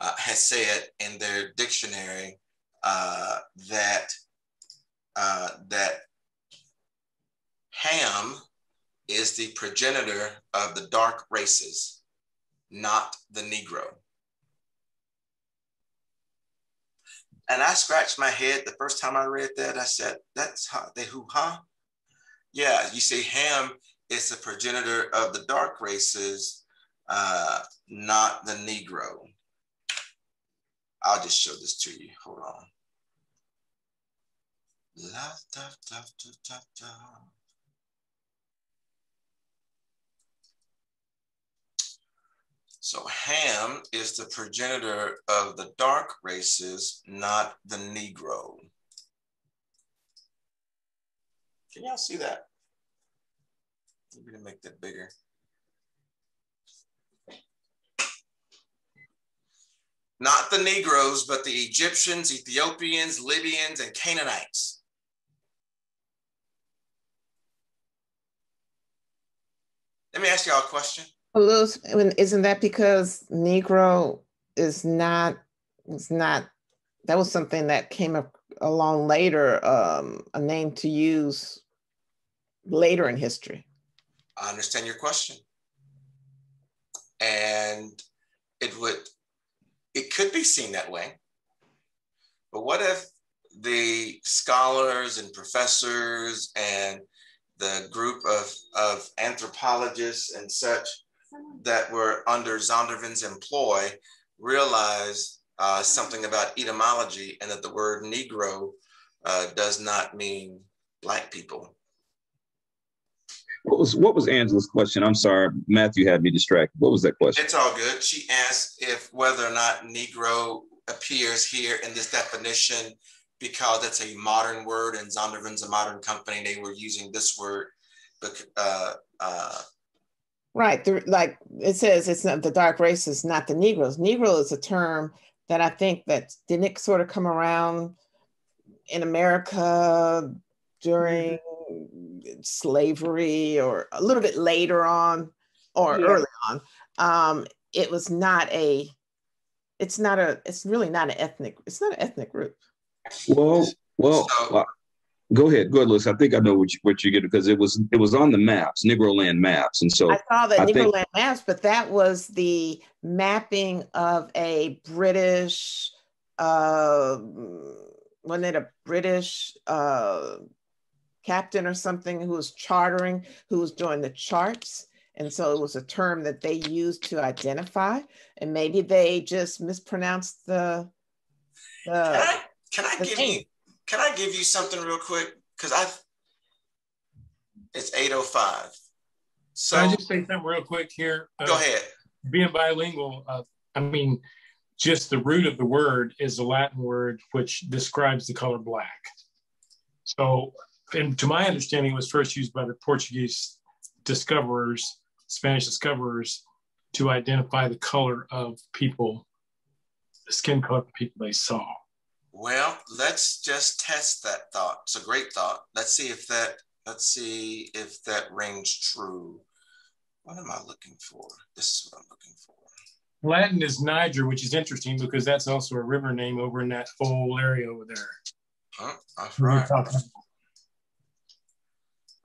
uh, has said in their dictionary uh, that uh, that Ham is the progenitor of the dark races, not the Negro. And I scratched my head the first time I read that. I said, that's how they who, huh? Yeah, you say Ham is the progenitor of the dark races, uh, not the Negro. I'll just show this to you. Hold on. Love, love, love, love. So Ham is the progenitor of the dark races, not the Negro. Can y'all see that? Maybe to make that bigger. Not the Negroes, but the Egyptians, Ethiopians, Libyans, and Canaanites. Let me ask y'all a question. Isn't that because Negro is not is not that was something that came up along later, um, a name to use later in history. I understand your question. And it would it could be seen that way. But what if the scholars and professors and the group of, of anthropologists and such that were under Zondervan's employ realized uh, something about etymology and that the word Negro uh, does not mean black people. What was what was Angela's question? I'm sorry, Matthew had me distracted. What was that question? It's all good. She asked if whether or not Negro appears here in this definition because it's a modern word and Zondervan's a modern company. They were using this word, but uh, uh, Right. The, like it says, it's not the dark races, not the Negroes. Negro is a term that I think that didn't it sort of come around in America during. Slavery or a little bit later on or yeah. early on. Um, it was not a, it's not a, it's really not an ethnic, it's not an ethnic group. Well, well, so, Go ahead, go ahead, Liz. I think I know what you, what you get because it was it was on the maps, Negro land maps, and so I saw the I Negro think, land maps, but that was the mapping of a British, uh, wasn't it a British uh, captain or something who was chartering, who was doing the charts, and so it was a term that they used to identify, and maybe they just mispronounced the can I, can I give you can I give you something real quick? Because I it's 805. So can I just say something real quick here? Go uh, ahead. Being bilingual, uh, I mean, just the root of the word is a Latin word which describes the color black. So, and to my understanding, it was first used by the Portuguese discoverers, Spanish discoverers, to identify the color of people, the skin color of people they saw. Well, let's just test that thought. It's a great thought. Let's see if that let's see if that rings true. What am I looking for? This is what I'm looking for. Latin is Niger, which is interesting because that's also a river name over in that whole area over there. Huh? That's right.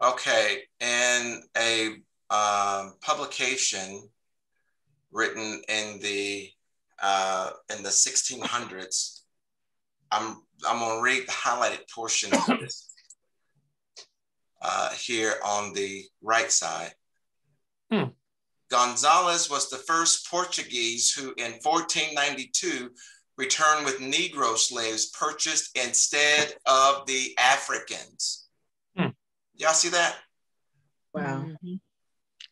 Okay, in a um, publication written in the uh, in the 1600s, I'm I'm gonna read the highlighted portion of this uh, here on the right side. Hmm. Gonzalez was the first Portuguese who in 1492 returned with Negro slaves purchased instead of the Africans. Hmm. Y'all see that? Wow. Mm-hmm.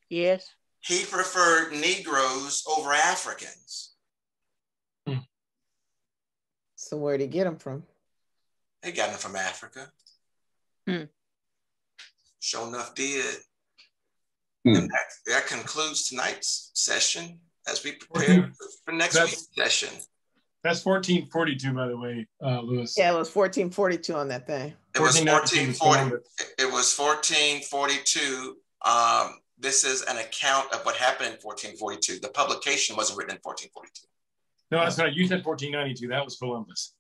Yes. He preferred Negroes over Africans. Hmm. So where'd he get them from? They got them from Africa. Hmm. Sure enough did. Mm. And that, that, concludes tonight's session as we prepare for next that's, week's session. That's 1442, by the way, uh, Lewis. Yeah, it was 1442 on that thing. It was 1440. It was 1442. Um, this is an account of what happened in 1442. The publication wasn't written in 1442. No, that's not. You said 1492. That was Columbus.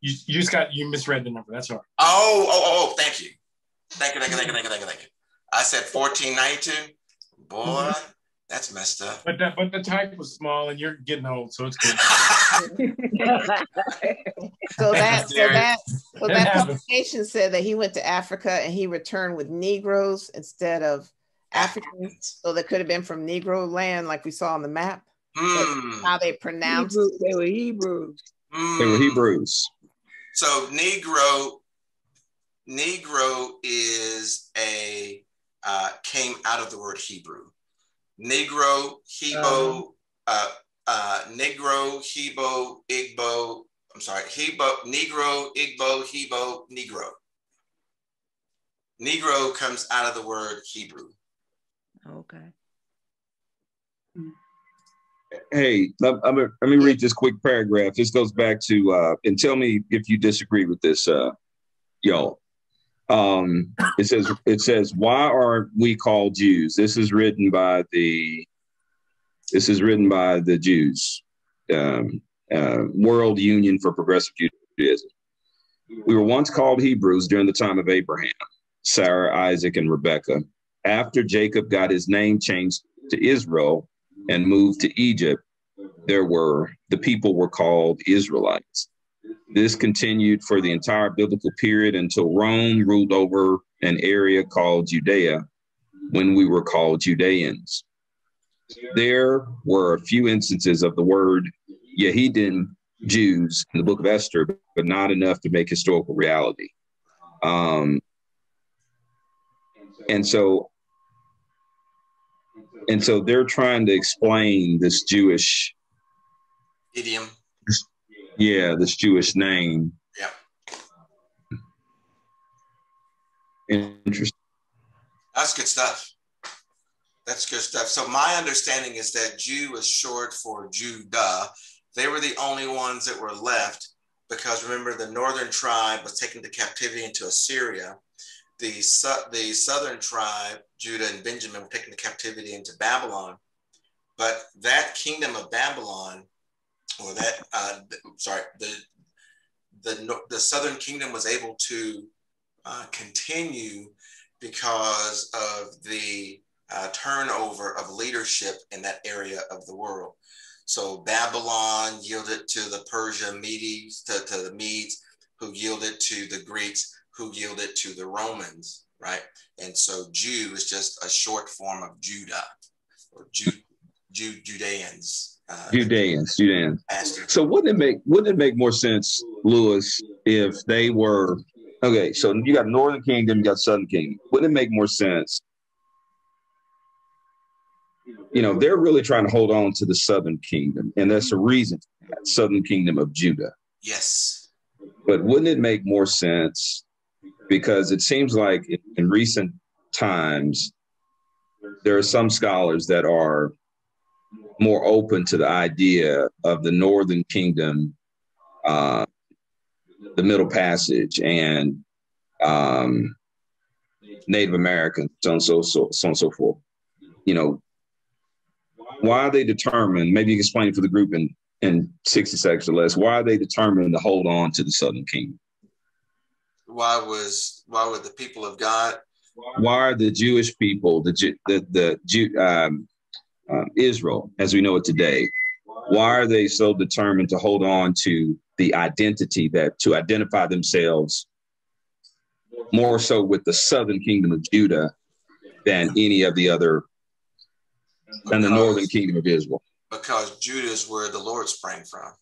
You, you just got you misread the number. That's all right. Oh, oh, oh, oh thank you. Thank you, thank you, thank you, thank you, thank you, thank you. I said 1492. Boy, mm-hmm. That's messed up. But that, but the type was small, and you're getting old, so it's good. so that so that so that publication said that he went to Africa and he returned with Negroes instead of Africans. So they could have been from Negro land, like we saw on the map. Mm. How they pronounced Hebrew, they were Hebrews. Mm. They were Hebrews. So Negro, Negro is a uh, came out of the word Hebrew. Negro, Hebo, uh-huh. uh, uh, Negro, Hebo, Igbo, I'm sorry, Hebo, Negro, Igbo, Hebo, Negro. Negro comes out of the word Hebrew. Okay. Hey, let, let, me, let me read this quick paragraph. This goes back to, uh, and tell me if you disagree with this, uh, y'all um, it says it says why are we called Jews? This is written by the this is written by the Jews, um, uh, World Union for Progressive Judaism. We were once called Hebrews during the time of Abraham, Sarah, Isaac, and Rebekah. After Jacob got his name changed to Israel and moved to Egypt, there were the people were called Israelites. This continued for the entire biblical period until Rome ruled over an area called Judea when we were called Judeans. There were a few instances of the word Yehudim, Jews, in the book of Esther, but not enough to make historical reality. Um, and so and so they're trying to explain this Jewish idiom yeah, this Jewish name. Yeah. Interesting. That's good stuff. That's good stuff. So my understanding is that Jew is short for Judah. They were the only ones that were left because remember the northern tribe was taken to captivity into Assyria. The, the southern tribe, Judah and Benjamin, were taken to captivity into Babylon. But that kingdom of Babylon or that uh, sorry the the the southern kingdom was able to uh, continue because of the uh, turnover of leadership in that area of the world. So Babylon yielded to the Persia Medes, to, to the Medes, who yielded to the Greeks, who yielded to the Romans, right? And so Jew is just a short form of Judah or Jew, Jew Judeans. Uh, Judeans, Judeans. So wouldn't it make wouldn't it make more sense, Lewis, if they were okay? So you got Northern Kingdom, you got Southern Kingdom. Wouldn't it make more sense? You know, they're really trying to hold on to the Southern Kingdom, and that's the reason Southern Kingdom of Judah. Yes. But wouldn't it make more sense? Because it seems like in recent times, there are some scholars that are more open to the idea of the Northern Kingdom, uh, the Middle Passage, and um, Native Americans, so on so so so on so forth. You know, why are they determined? Maybe you can explain it for the group in in sixty seconds or less. Why are they determined to hold on to the Southern Kingdom? Why was why were the people of God? Why are the Jewish people the the the Jew, um, um, Israel as we know it today, why are they so determined to hold on to the identity that to identify themselves more so with the southern kingdom of Judah than any of the other than the northern kingdom of Israel? Because Judah is where the Lord sprang from.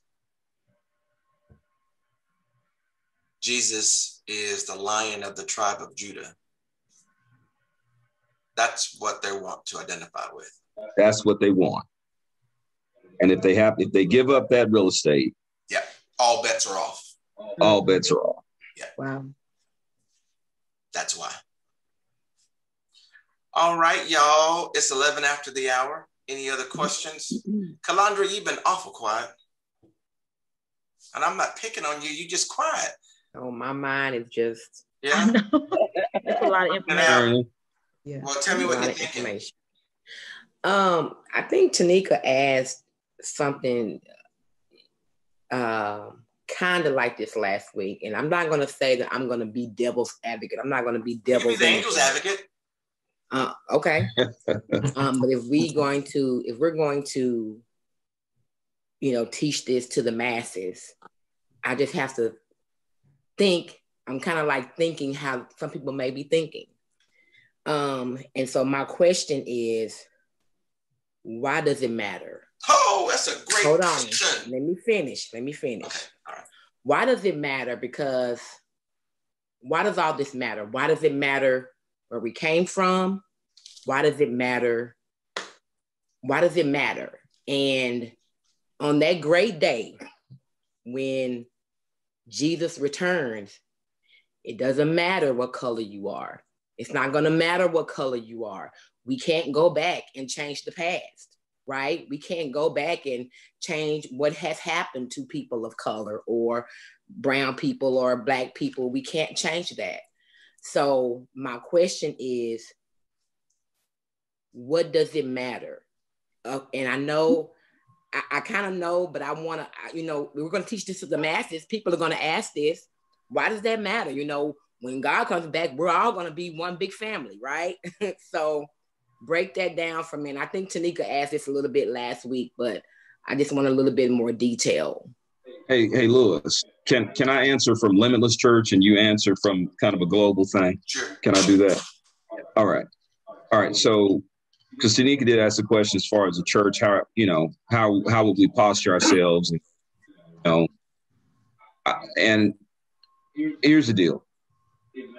Jesus is the lion of the tribe of Judah. That's what they want to identify with. That's what they want. And if they have, if they give up that real estate, yeah, all bets are off. All bets are off. Yeah. Wow. That's why. All right, y'all. It's 11 after the hour. Any other questions? Kalandra, you've been awful quiet. And I'm not picking on you. You just quiet. Oh, my mind is just. Yeah. That's a lot of information. Yeah. Well, tell me what you're thinking. Information. Um, I think Tanika asked something uh, um, kind of like this last week, and I'm not going to say that I'm going to be devil's advocate. I'm not going to be devil's be angel's advocate. Uh, okay. um, but if we going to, if we're going to, you know, teach this to the masses, I just have to think. I'm kind of like thinking how some people may be thinking. Um, and so my question is, why does it matter? Oh, that's a great Hold on. Question. Let me finish. Let me finish. Okay. Why does it matter? Because why does all this matter? Why does it matter where we came from? Why does it matter? Why does it matter? And on that great day, when Jesus returns, it doesn't matter what color you are. It's not going to matter what color you are we can't go back and change the past, right? We can't go back and change what has happened to people of color or brown people or black people. We can't change that. So, my question is what does it matter? Uh, and I know, I, I kind of know, but I want to, you know, we're going to teach this to the masses. People are going to ask this. Why does that matter? You know, when God comes back, we're all going to be one big family, right? so, break that down for me. And I think Tanika asked this a little bit last week, but I just want a little bit more detail. Hey, hey, Lewis, can can I answer from Limitless Church and you answer from kind of a global thing? Sure. Can I do that? All right, all right. So, because Tanika did ask the question as far as the church, how you know how how would we posture ourselves, and, you know, and here's the deal.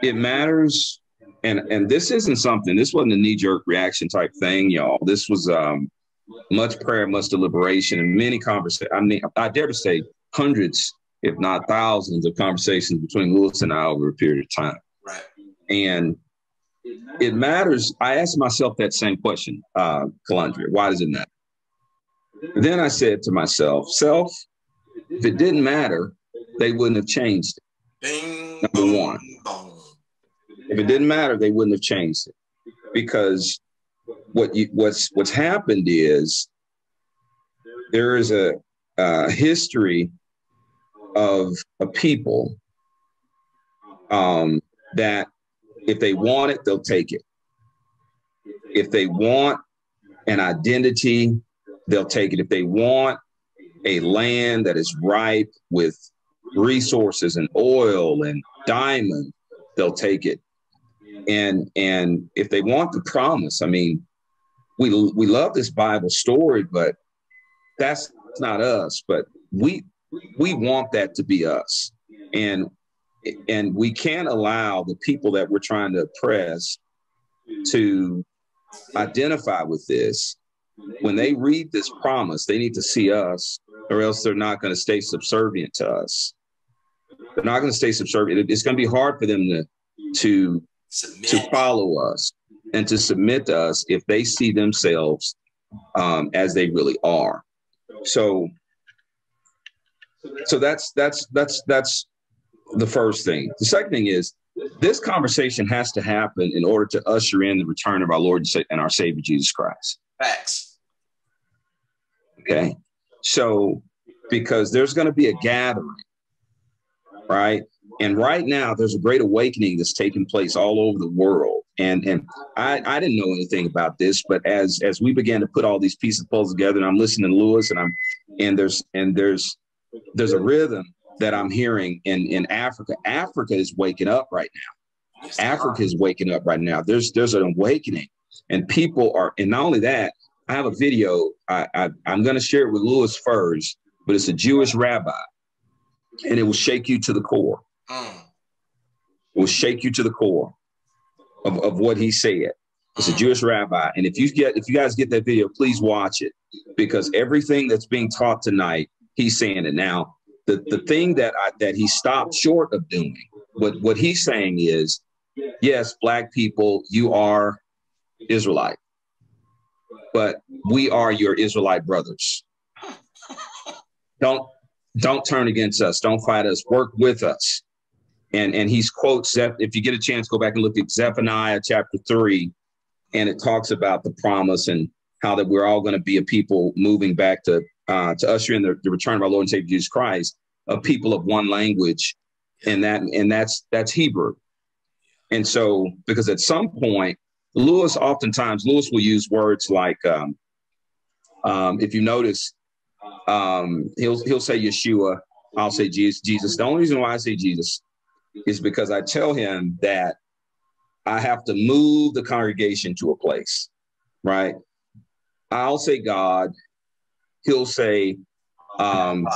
It matters and and this isn't something. This wasn't a knee jerk reaction type thing, y'all. This was um, much prayer, much deliberation, and many conversations. I mean, I dare to say hundreds, if not thousands, of conversations between Lewis and I over a period of time. Right. And it matters. I asked myself that same question, uh, Calandria. Why does it matter? Then I said to myself, self, if it didn't matter, they wouldn't have changed it. Number one. If it didn't matter, they wouldn't have changed it because what you, what's what's happened is there is a, a history of a people um, that if they want it, they'll take it. If they want an identity, they'll take it. If they want a land that is ripe with resources and oil and diamond, they'll take it and and if they want the promise i mean we we love this bible story but that's not us but we we want that to be us, and and we can't allow the people that we're trying to oppress to identify with this. When they read this promise, they need to see us, or else they're not going to stay subservient to us. They're not going to stay subservient. It's going to be hard for them to to submit. to follow us and to submit to us if they see themselves um, as they really are. So, so that's that's that's that's the first thing. The second thing is this conversation has to happen in order to usher in the return of our Lord and our Savior Jesus Christ. Facts. Okay. So, because there's going to be a gathering, right? And right now, there's a great awakening that's taking place all over the world. And and I, I didn't know anything about this, but as as we began to put all these pieces of puzzle together, and I'm listening to Lewis, and I'm and there's and there's there's a rhythm that I'm hearing in in Africa. Africa is waking up right now. Africa is waking up right now. There's there's an awakening, and people are. And not only that, I have a video. I, I I'm going to share it with Lewis first, but it's a Jewish rabbi, and it will shake you to the core. Mm. It will shake you to the core of, of what he said. It's a mm. Jewish rabbi. And if you get if you guys get that video, please watch it because everything that's being taught tonight, he's saying it. Now, the, the thing that I, that he stopped short of doing, what, what he's saying is, yes, black people, you are Israelite, but we are your Israelite brothers. Don't don't turn against us. Don't fight us. Work with us and and he's quotes if you get a chance go back and look at zephaniah chapter 3 and it talks about the promise and how that we're all going to be a people moving back to uh, to usher in the, the return of our lord and savior jesus christ a people of one language. And that and that's that's hebrew. And so because at some point lewis oftentimes lewis will use words like um, um, if you notice um, he'll he'll say yeshua i'll say jesus jesus. The only reason why i say jesus is because I tell him that I have to move the congregation to a place, right? I'll say God, he'll say, um,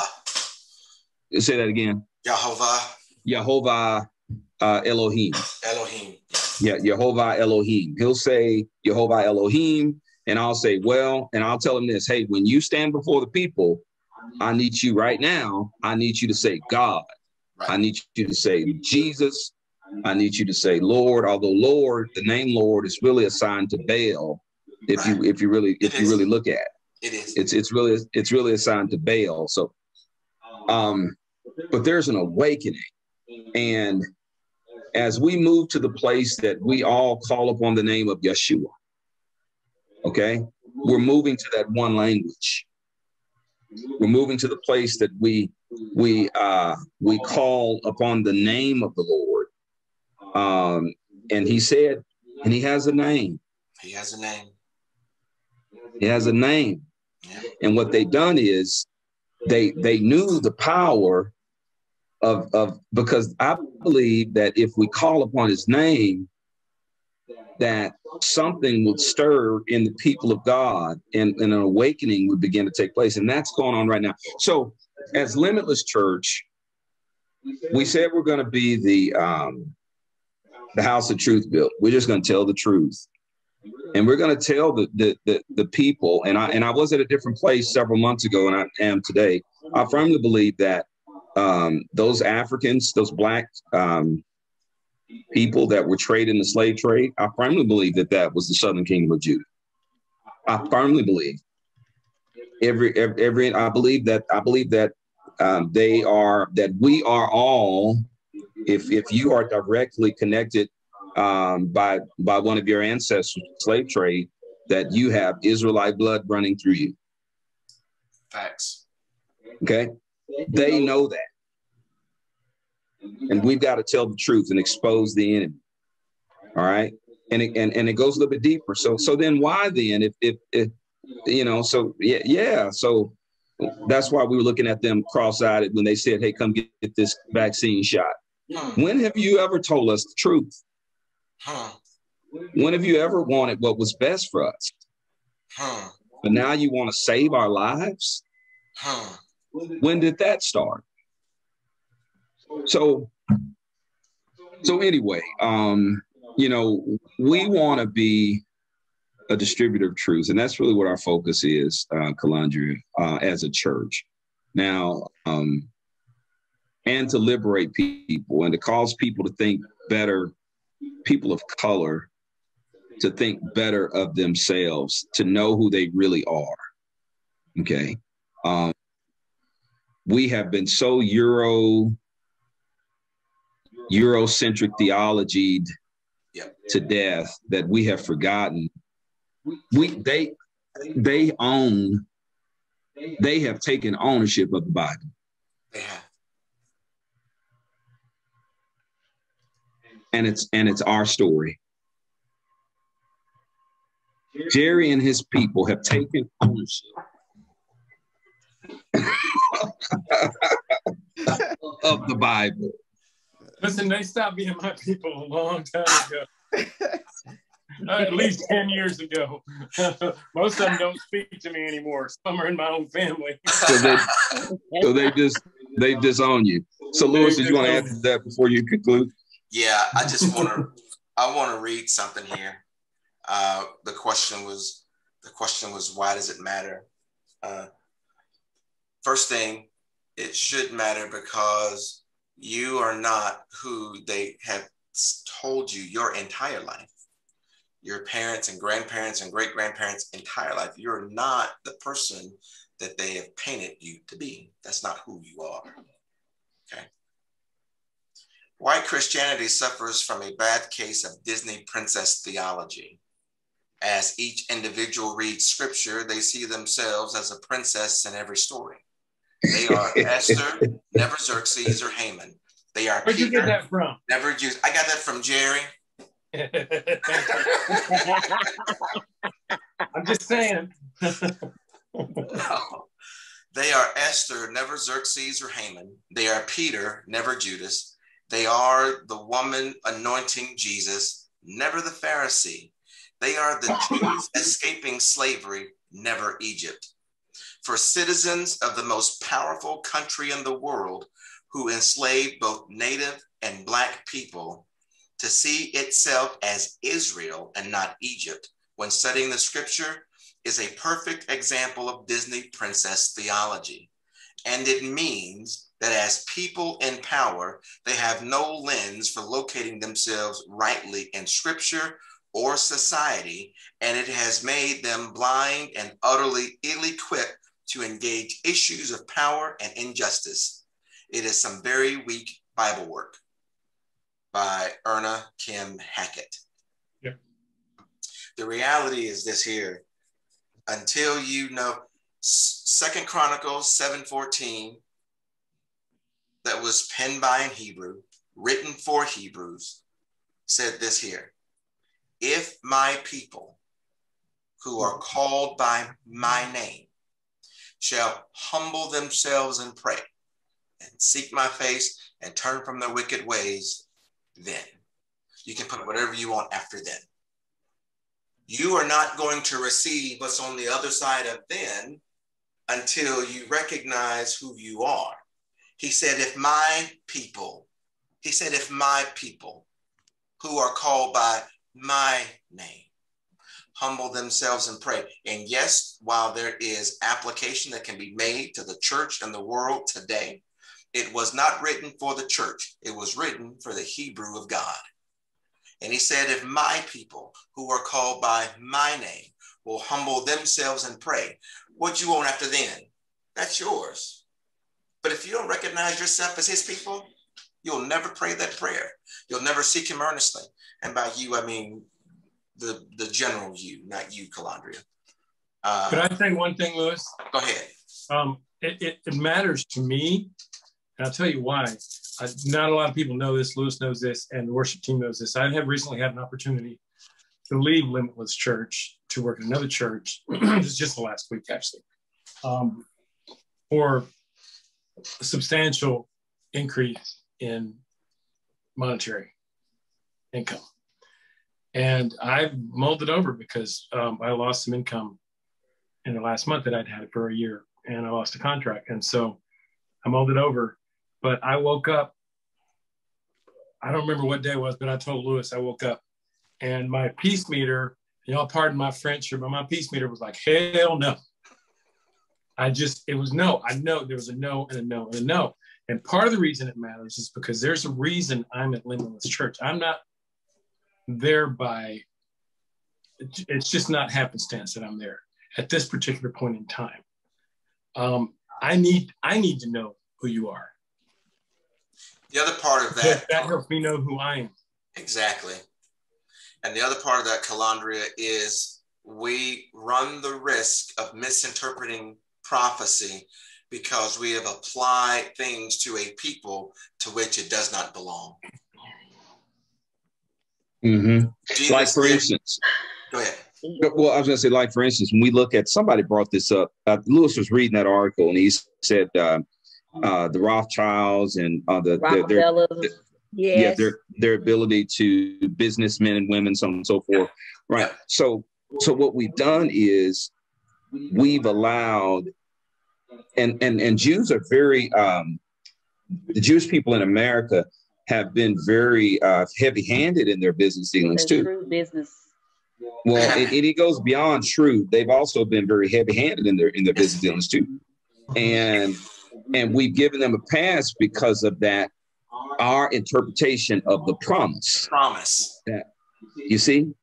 say that again. Yehovah. Yehovah uh, Elohim. Elohim. Yeah, Yehovah Elohim. He'll say Yehovah Elohim, and I'll say, well, and I'll tell him this: Hey, when you stand before the people, I need you right now. I need you to say God. Right. I need you to say Jesus. I need you to say Lord. Although Lord, the name Lord is really assigned to Baal. If right. you if you really if it you is. really look at it is it's it's really it's really assigned to Baal. So, um, but there's an awakening, and as we move to the place that we all call upon the name of Yeshua, okay, we're moving to that one language. We're moving to the place that we we uh, we call upon the name of the Lord. Um, and he said, and he has a name. He has a name. He has a name. Yeah. And what they done is they they knew the power of of because I believe that if we call upon his name, that something would stir in the people of God and, and an awakening would begin to take place. And that's going on right now. So as Limitless Church, we said we're going to be the um, the house of truth built. We're just going to tell the truth, and we're going to tell the, the the the people. And I and I was at a different place several months ago, and I am today. I firmly believe that um, those Africans, those black um, people that were traded in the slave trade, I firmly believe that that was the Southern Kingdom of Judah. I firmly believe every every, every I believe that I believe that um, they are that we are all if if you are directly connected um, by by one of your ancestors slave trade that you have Israelite blood running through you. Facts. Okay, they know that, and we've got to tell the truth and expose the enemy. All right, and it, and and it goes a little bit deeper. So so then why then if if if you know, so yeah, yeah. So that's why we were looking at them cross-eyed when they said, "Hey, come get, get this vaccine shot." Hmm. When have you ever told us the truth? Huh. When have you ever wanted what was best for us? Huh. But now you want to save our lives? Huh. when did that start? So, so anyway, um, you know, we want to be a distributor of truth, and that's really what our focus is, uh, Calandria, uh, as a church. Now, um, and to liberate people and to cause people to think better, people of color, to think better of themselves, to know who they really are. Okay. Um, we have been so Euro Eurocentric theology to death that we have forgotten. We they they own they have taken ownership of the Bible. They have. and it's and it's our story. Jerry and his people have taken ownership of the Bible. Listen, they stopped being my people a long time ago. At least 10 years ago. Most of them don't speak to me anymore. Some are in my own family. So they so they just they disown you. So Lewis, did you want to add to that before you conclude? Yeah, I just want to I want to read something here. Uh, the question was the question was why does it matter? Uh, first thing, it should matter because you are not who they have told you your entire life. Your parents and grandparents and great grandparents' entire life. You're not the person that they have painted you to be. That's not who you are. Okay. Why Christianity suffers from a bad case of Disney princess theology. As each individual reads scripture, they see themselves as a princess in every story. They are Esther, never Xerxes or Haman. They are Where'd you get that from? never Jews. I got that from Jerry. I'm just saying. No. They are Esther, never Xerxes or Haman. They are Peter, never Judas. They are the woman anointing Jesus, never the Pharisee. They are the Jews escaping slavery, never Egypt. For citizens of the most powerful country in the world who enslaved both native and black people to see itself as Israel and not Egypt when studying the scripture is a perfect example of Disney princess theology. And it means that as people in power, they have no lens for locating themselves rightly in scripture or society, and it has made them blind and utterly ill equipped to engage issues of power and injustice. It is some very weak Bible work by Erna Kim Hackett. Yeah. The reality is this here until you know second chronicles 714 that was penned by in hebrew written for hebrews said this here if my people who are called by my name shall humble themselves and pray and seek my face and turn from their wicked ways then you can put whatever you want after then you are not going to receive what's on the other side of then until you recognize who you are. He said, if my people, he said, if my people who are called by my name humble themselves and pray. And yes, while there is application that can be made to the church and the world today, it was not written for the church, it was written for the Hebrew of God. And he said, If my people who are called by my name will humble themselves and pray, what you want after then, that's yours. But if you don't recognize yourself as his people, you'll never pray that prayer. You'll never seek him earnestly. And by you, I mean the, the general you, not you, Calandria. Uh, Could I say one thing, Lewis? Go ahead. Um, it, it, it matters to me, and I'll tell you why. I, not a lot of people know this. Lewis knows this, and the worship team knows this. I have recently had an opportunity to leave Limitless Church to work at another church. just the last week, actually, um, for a substantial increase in monetary income. And I've mulled it over because um, I lost some income in the last month that I'd had it for a year and I lost a contract. And so I mulled it over. But I woke up, I don't remember what day it was, but I told Lewis I woke up and my peace meter, y'all pardon my French here, but my peace meter was like, hell no. I just, it was no. I know there was a no and a no and a no. And part of the reason it matters is because there's a reason I'm at Limitless Church. I'm not there by, it's just not happenstance that I'm there at this particular point in time. Um, I need, I need to know who you are. The other part of that, that helps me know who I am. Exactly. And the other part of that, Calandria, is we run the risk of misinterpreting prophecy because we have applied things to a people to which it does not belong. Mm-hmm. Like, for instance, go ahead. Well, I was going to say, like, for instance, when we look at somebody brought this up, uh, Lewis was reading that article and he said uh, uh, the Rothschilds and uh, the, their, their, yes. yeah, their, their ability to businessmen and women, so on and so forth. Right. So, so what we've done is we've allowed and and and Jews are very um, the Jewish people in America have been very uh, heavy-handed in their business dealings too. business. Well, it, it goes beyond shrewd. They've also been very heavy-handed in their in their business dealings too, and and we've given them a pass because of that. Our interpretation of the promise. Promise. That you see,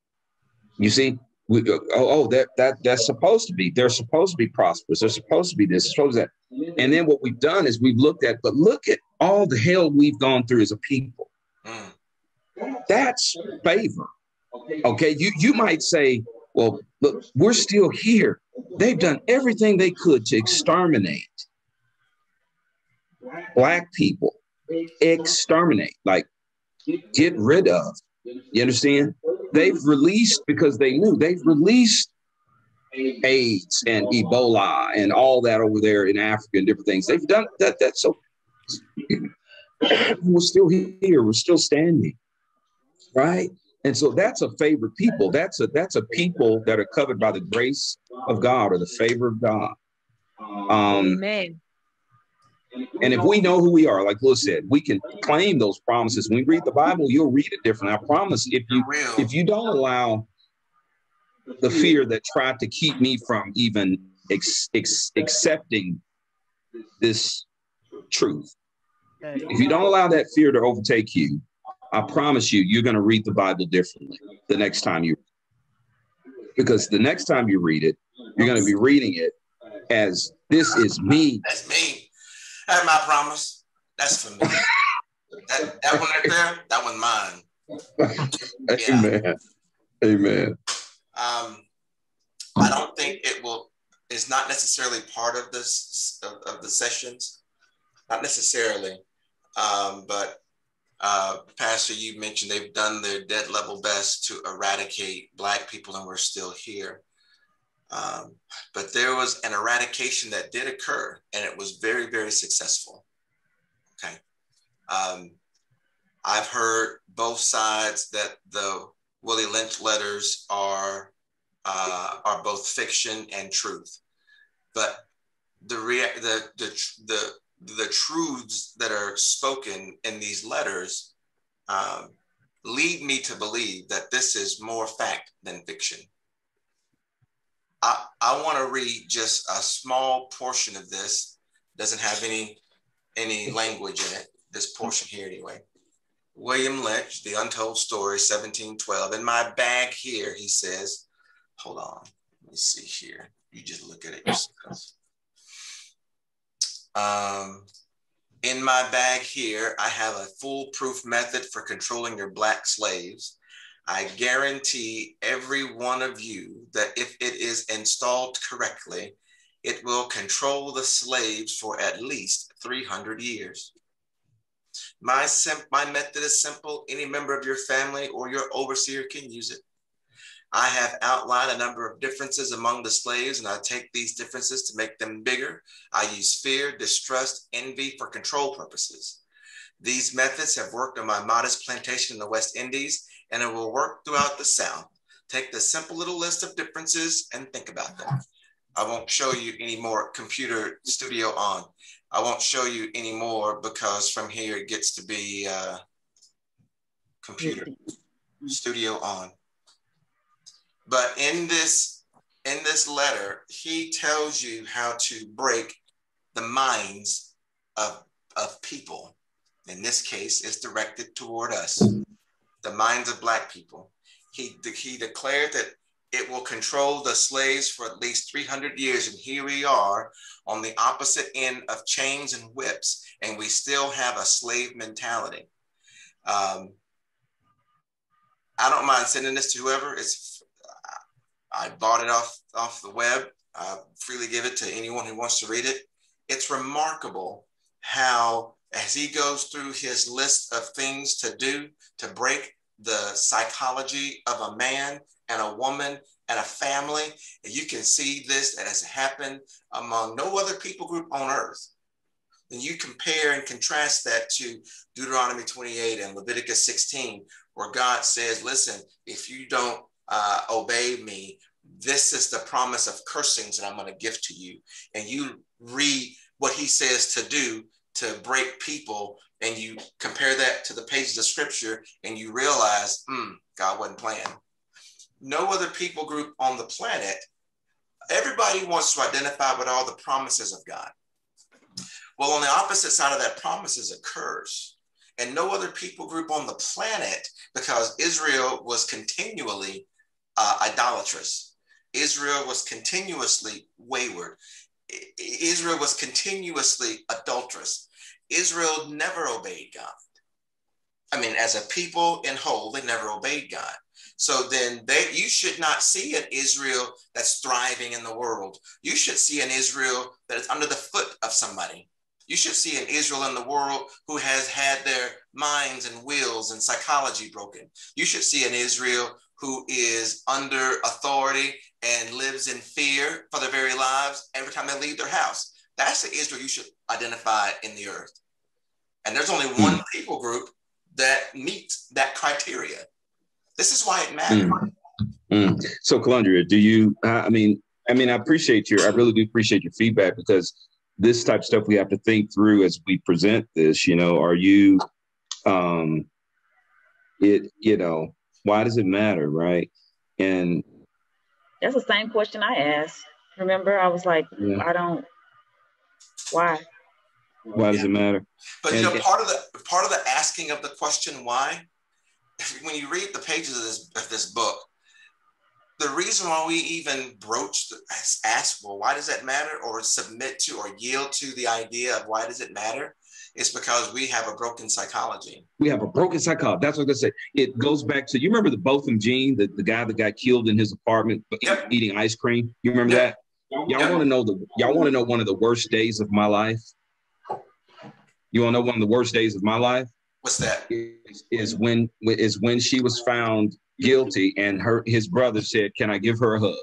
you see, we, uh, oh, oh, that that that's supposed to be. They're supposed to be prosperous. They're supposed to be this. Supposed that. And then what we've done is we've looked at, but look at all the hell we've gone through as a people. Mm. That's favor. Okay, you you might say, well, look, we're still here. They've done everything they could to exterminate black people. Exterminate, like get rid of. You understand? they've released because they knew they've released AIDS and Ebola and all that over there in Africa and different things. They've done that. That so we're still here. We're still standing, right? And so that's a favored people. That's a that's a people that are covered by the grace of God or the favor of God. Um, Amen. And if we know who we are, like Lewis said, we can claim those promises. When we read the Bible, you'll read it differently. I promise. If you if you don't allow the fear that tried to keep me from even ex, ex, accepting this truth, if you don't allow that fear to overtake you, I promise you, you're going to read the Bible differently the next time you. Because the next time you read it, you're going to be reading it as this is me. That's me. That's my promise. That's for me. that, that one right there, that one mine. Amen. Amen. Um, I don't think it will. It's not necessarily part of this of, of the sessions, not necessarily. Um, but uh, Pastor, you mentioned they've done their dead level best to eradicate Black people, and we're still here. Um, but there was an eradication that did occur, and it was very, very successful. Okay. Um, I've heard both sides that the Willie Lynch letters are uh, are both fiction and truth, but the, rea- the the the the truths that are spoken in these letters um, lead me to believe that this is more fact than fiction. I, I want to read just a small portion of this. Doesn't have any any language in it. This portion here, anyway. William Lynch, The Untold Story, 1712. In my bag here, he says, hold on, let me see here. You just look at it yourself. Um, in my bag here, I have a foolproof method for controlling your black slaves. I guarantee every one of you that if it is installed correctly, it will control the slaves for at least 300 years. My, sim- my method is simple. Any member of your family or your overseer can use it. I have outlined a number of differences among the slaves, and I take these differences to make them bigger. I use fear, distrust, envy for control purposes. These methods have worked on my modest plantation in the West Indies and it will work throughout the South. Take the simple little list of differences and think about them. I won't show you any more computer studio on. I won't show you any more because from here it gets to be uh, computer studio on. But in this in this letter, he tells you how to break the minds of, of people. In this case, it's directed toward us, the minds of Black people. He, he declared that it will control the slaves for at least 300 years. And here we are on the opposite end of chains and whips, and we still have a slave mentality. Um, I don't mind sending this to whoever. It's I bought it off off the web. I freely give it to anyone who wants to read it. It's remarkable how, as he goes through his list of things to do to break the psychology of a man and a woman and a family, and you can see this that has happened among no other people group on earth. And you compare and contrast that to Deuteronomy 28 and Leviticus 16, where God says, Listen, if you don't uh, obey me, this is the promise of cursings that I'm going to give to you. And you read what he says to do to break people, and you compare that to the pages of scripture, and you realize, hmm, God wasn't playing. No other people group on the planet, everybody wants to identify with all the promises of God. Well, on the opposite side of that promise is a curse. And no other people group on the planet, because Israel was continually uh, idolatrous. Israel was continuously wayward. Israel was continuously adulterous. Israel never obeyed God. I mean, as a people in whole, they never obeyed God. So then they, you should not see an Israel that's thriving in the world. You should see an Israel that is under the foot of somebody. You should see an Israel in the world who has had their minds and wills and psychology broken. You should see an Israel who is under authority and lives in fear for their very lives every time they leave their house. That's the Israel you should identify in the earth. And there's only one mm. people group that meets that criteria. This is why it matters. Mm. Mm. So, Calandria, do you? I mean, I mean, I appreciate your. I really do appreciate your feedback because this type of stuff we have to think through as we present this. You know, are you? Um, it. You know, why does it matter, right? And that's the same question I asked. Remember, I was like, yeah. I don't. Why? Why does yeah. it matter? But and, you know, part of the part of the asking of the question why, when you read the pages of this of this book, the reason why we even broach the, ask, well, why does that matter, or submit to or yield to the idea of why does it matter, it's because we have a broken psychology. We have a broken psychology. That's what I say. It goes back to you remember the Botham Jean, the, the guy that got killed in his apartment yep. eating ice cream. You remember yep. that? Y'all yep. want to know the y'all want to know one of the worst days of my life? You want to know one of the worst days of my life? What's that? Is, is when is when she was found guilty and her his brother said, "Can I give her a hug?"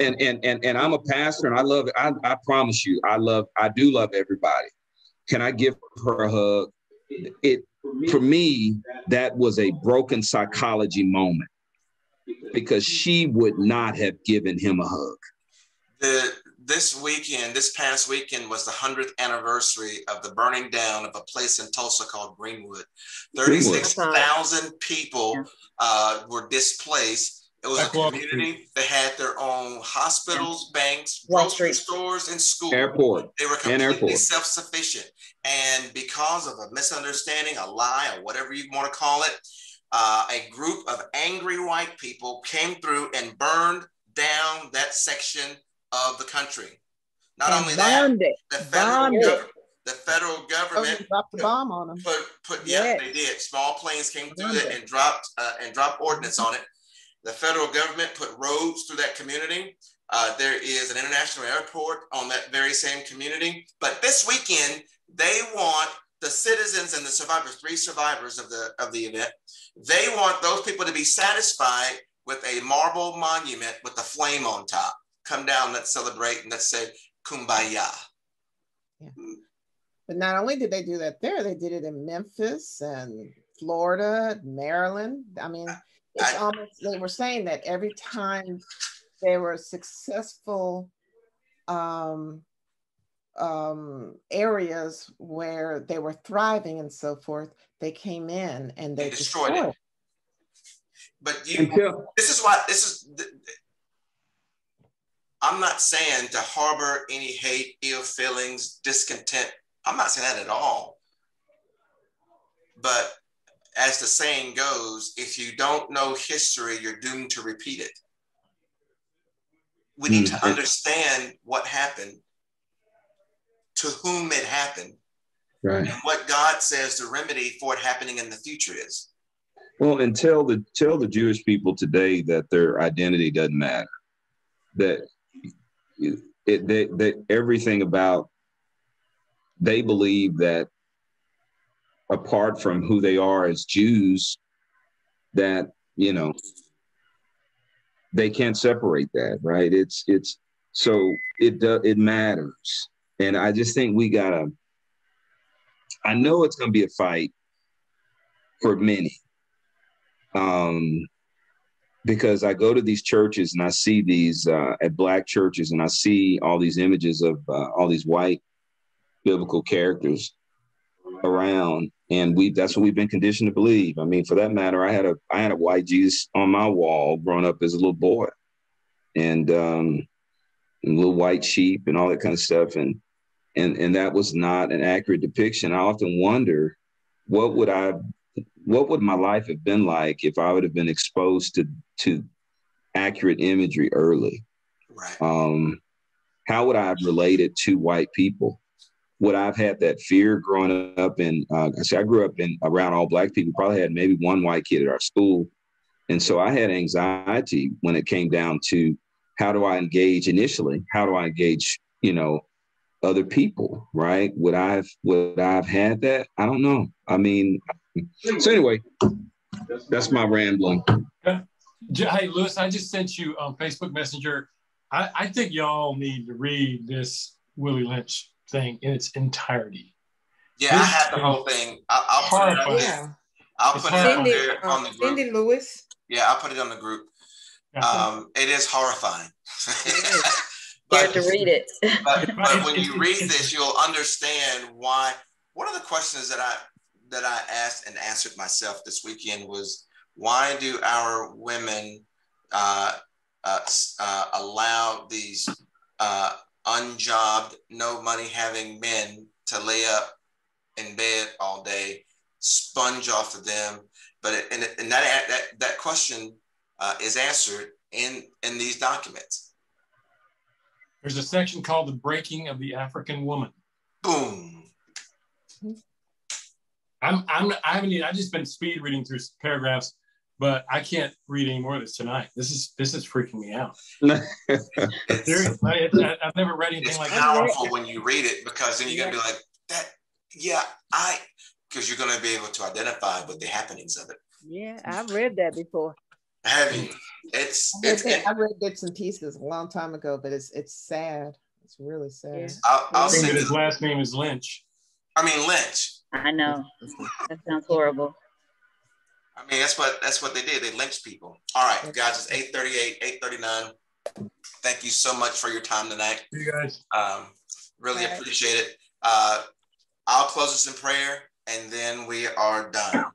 And and and and I'm a pastor and I love it. I, I promise you, I love I do love everybody. Can I give her a hug? It for me, that was a broken psychology moment because she would not have given him a hug. The this weekend, this past weekend was the 100th anniversary of the burning down of a place in Tulsa called Greenwood. 36,000 people uh, were displaced it was a community that had their own hospitals, banks, grocery stores, and schools. Airport. They were completely self-sufficient. And because of a misunderstanding, a lie, or whatever you want to call it, uh, a group of angry white people came through and burned down that section of the country. Not and only that, it. the federal, gov- the federal government oh, dropped the bomb on them. Put, put, yeah, yes. they did. Small planes came through it and dropped uh, and dropped ordnance on it. The federal government put roads through that community. Uh, there is an international airport on that very same community. But this weekend, they want the citizens and the survivors, three survivors of the of the event, they want those people to be satisfied with a marble monument with a flame on top. Come down, let's celebrate, and let's say kumbaya. Yeah. But not only did they do that there, they did it in Memphis and Florida, Maryland. I mean, it's I, almost they were saying that every time there were successful um, um, areas where they were thriving and so forth, they came in and they, they destroyed, destroyed, it. But you, Until, this is why this is. I'm not saying to harbor any hate, ill feelings, discontent. I'm not saying that at all. But as the saying goes, if you don't know history, you're doomed to repeat it. We need mm-hmm. to understand what happened, to whom it happened, right. and what God says the remedy for it happening in the future is. Well, and tell the tell the Jewish people today that their identity doesn't matter. That it, that, that everything about they believe that apart from who they are as Jews, that you know they can't separate that, right? It's it's so it does it matters, and I just think we gotta. I know it's gonna be a fight for many, um, because I go to these churches and I see these uh, at black churches and I see all these images of uh, all these white biblical characters around and we that's what we've been conditioned to believe. I mean for that matter i had a i had a white jesus on my wall growing up as a little boy. And um and little white sheep and all that kind of stuff. And and and that was not an accurate depiction. I often wonder what would i what would my life have been like if i would have been exposed to to accurate imagery early? Right. Um how would i have related to white people would I've had that fear growing up And uh, I say I grew up in around all black people, probably had maybe one white kid at our school. And so I had anxiety when it came down to how do I engage initially? How do I engage, you know, other people, right? Would I've, would I've had that? I don't know. I mean, so anyway, that's my rambling. Hey, Lewis, I just sent you on Facebook Messenger. I, I think y'all need to read this Willie Lynch thing in its entirety. Yeah, this I have the whole thing. I, will put it up there. I'll put it up there on the group. Send it, Lewis. Yeah, I'll put it on the group. Um, it is horrifying. but, to read it. but, but when you read this, you'll understand why. One of the questions that I that I asked and answered myself this weekend was, why do our women uh, uh, uh, allow these uh, unjobbed, no money having men to lay up in bed all day, sponge off of them. But it, and, and that, that, that question uh, is answered in, in these documents. There's a section called the breaking of the African woman. Boom. I'm, I'm, I haven't, even I've just been speed reading through paragraphs but I can't read any more of this tonight. This is this is freaking me out. Seriously, I, have never read anything it's like powerful that. when you read it because then you're gonna be like that. Yeah, I because you're gonna be able to identify with the happenings of it. Yeah, I've read that before. Have you? It's it's. I read bits and pieces a long time ago, but it's it's sad. It's really sad. Yeah. I'll, I'll say his last name is Lynch. I mean Lynch. I know. That sounds horrible. I mean, that's what that's what they did. They lynched people. All right, guys, it's 838, 839. Thank you so much for your time tonight. You guys. Um, really appreciate it. Uh, I'll close us in prayer and then we are done.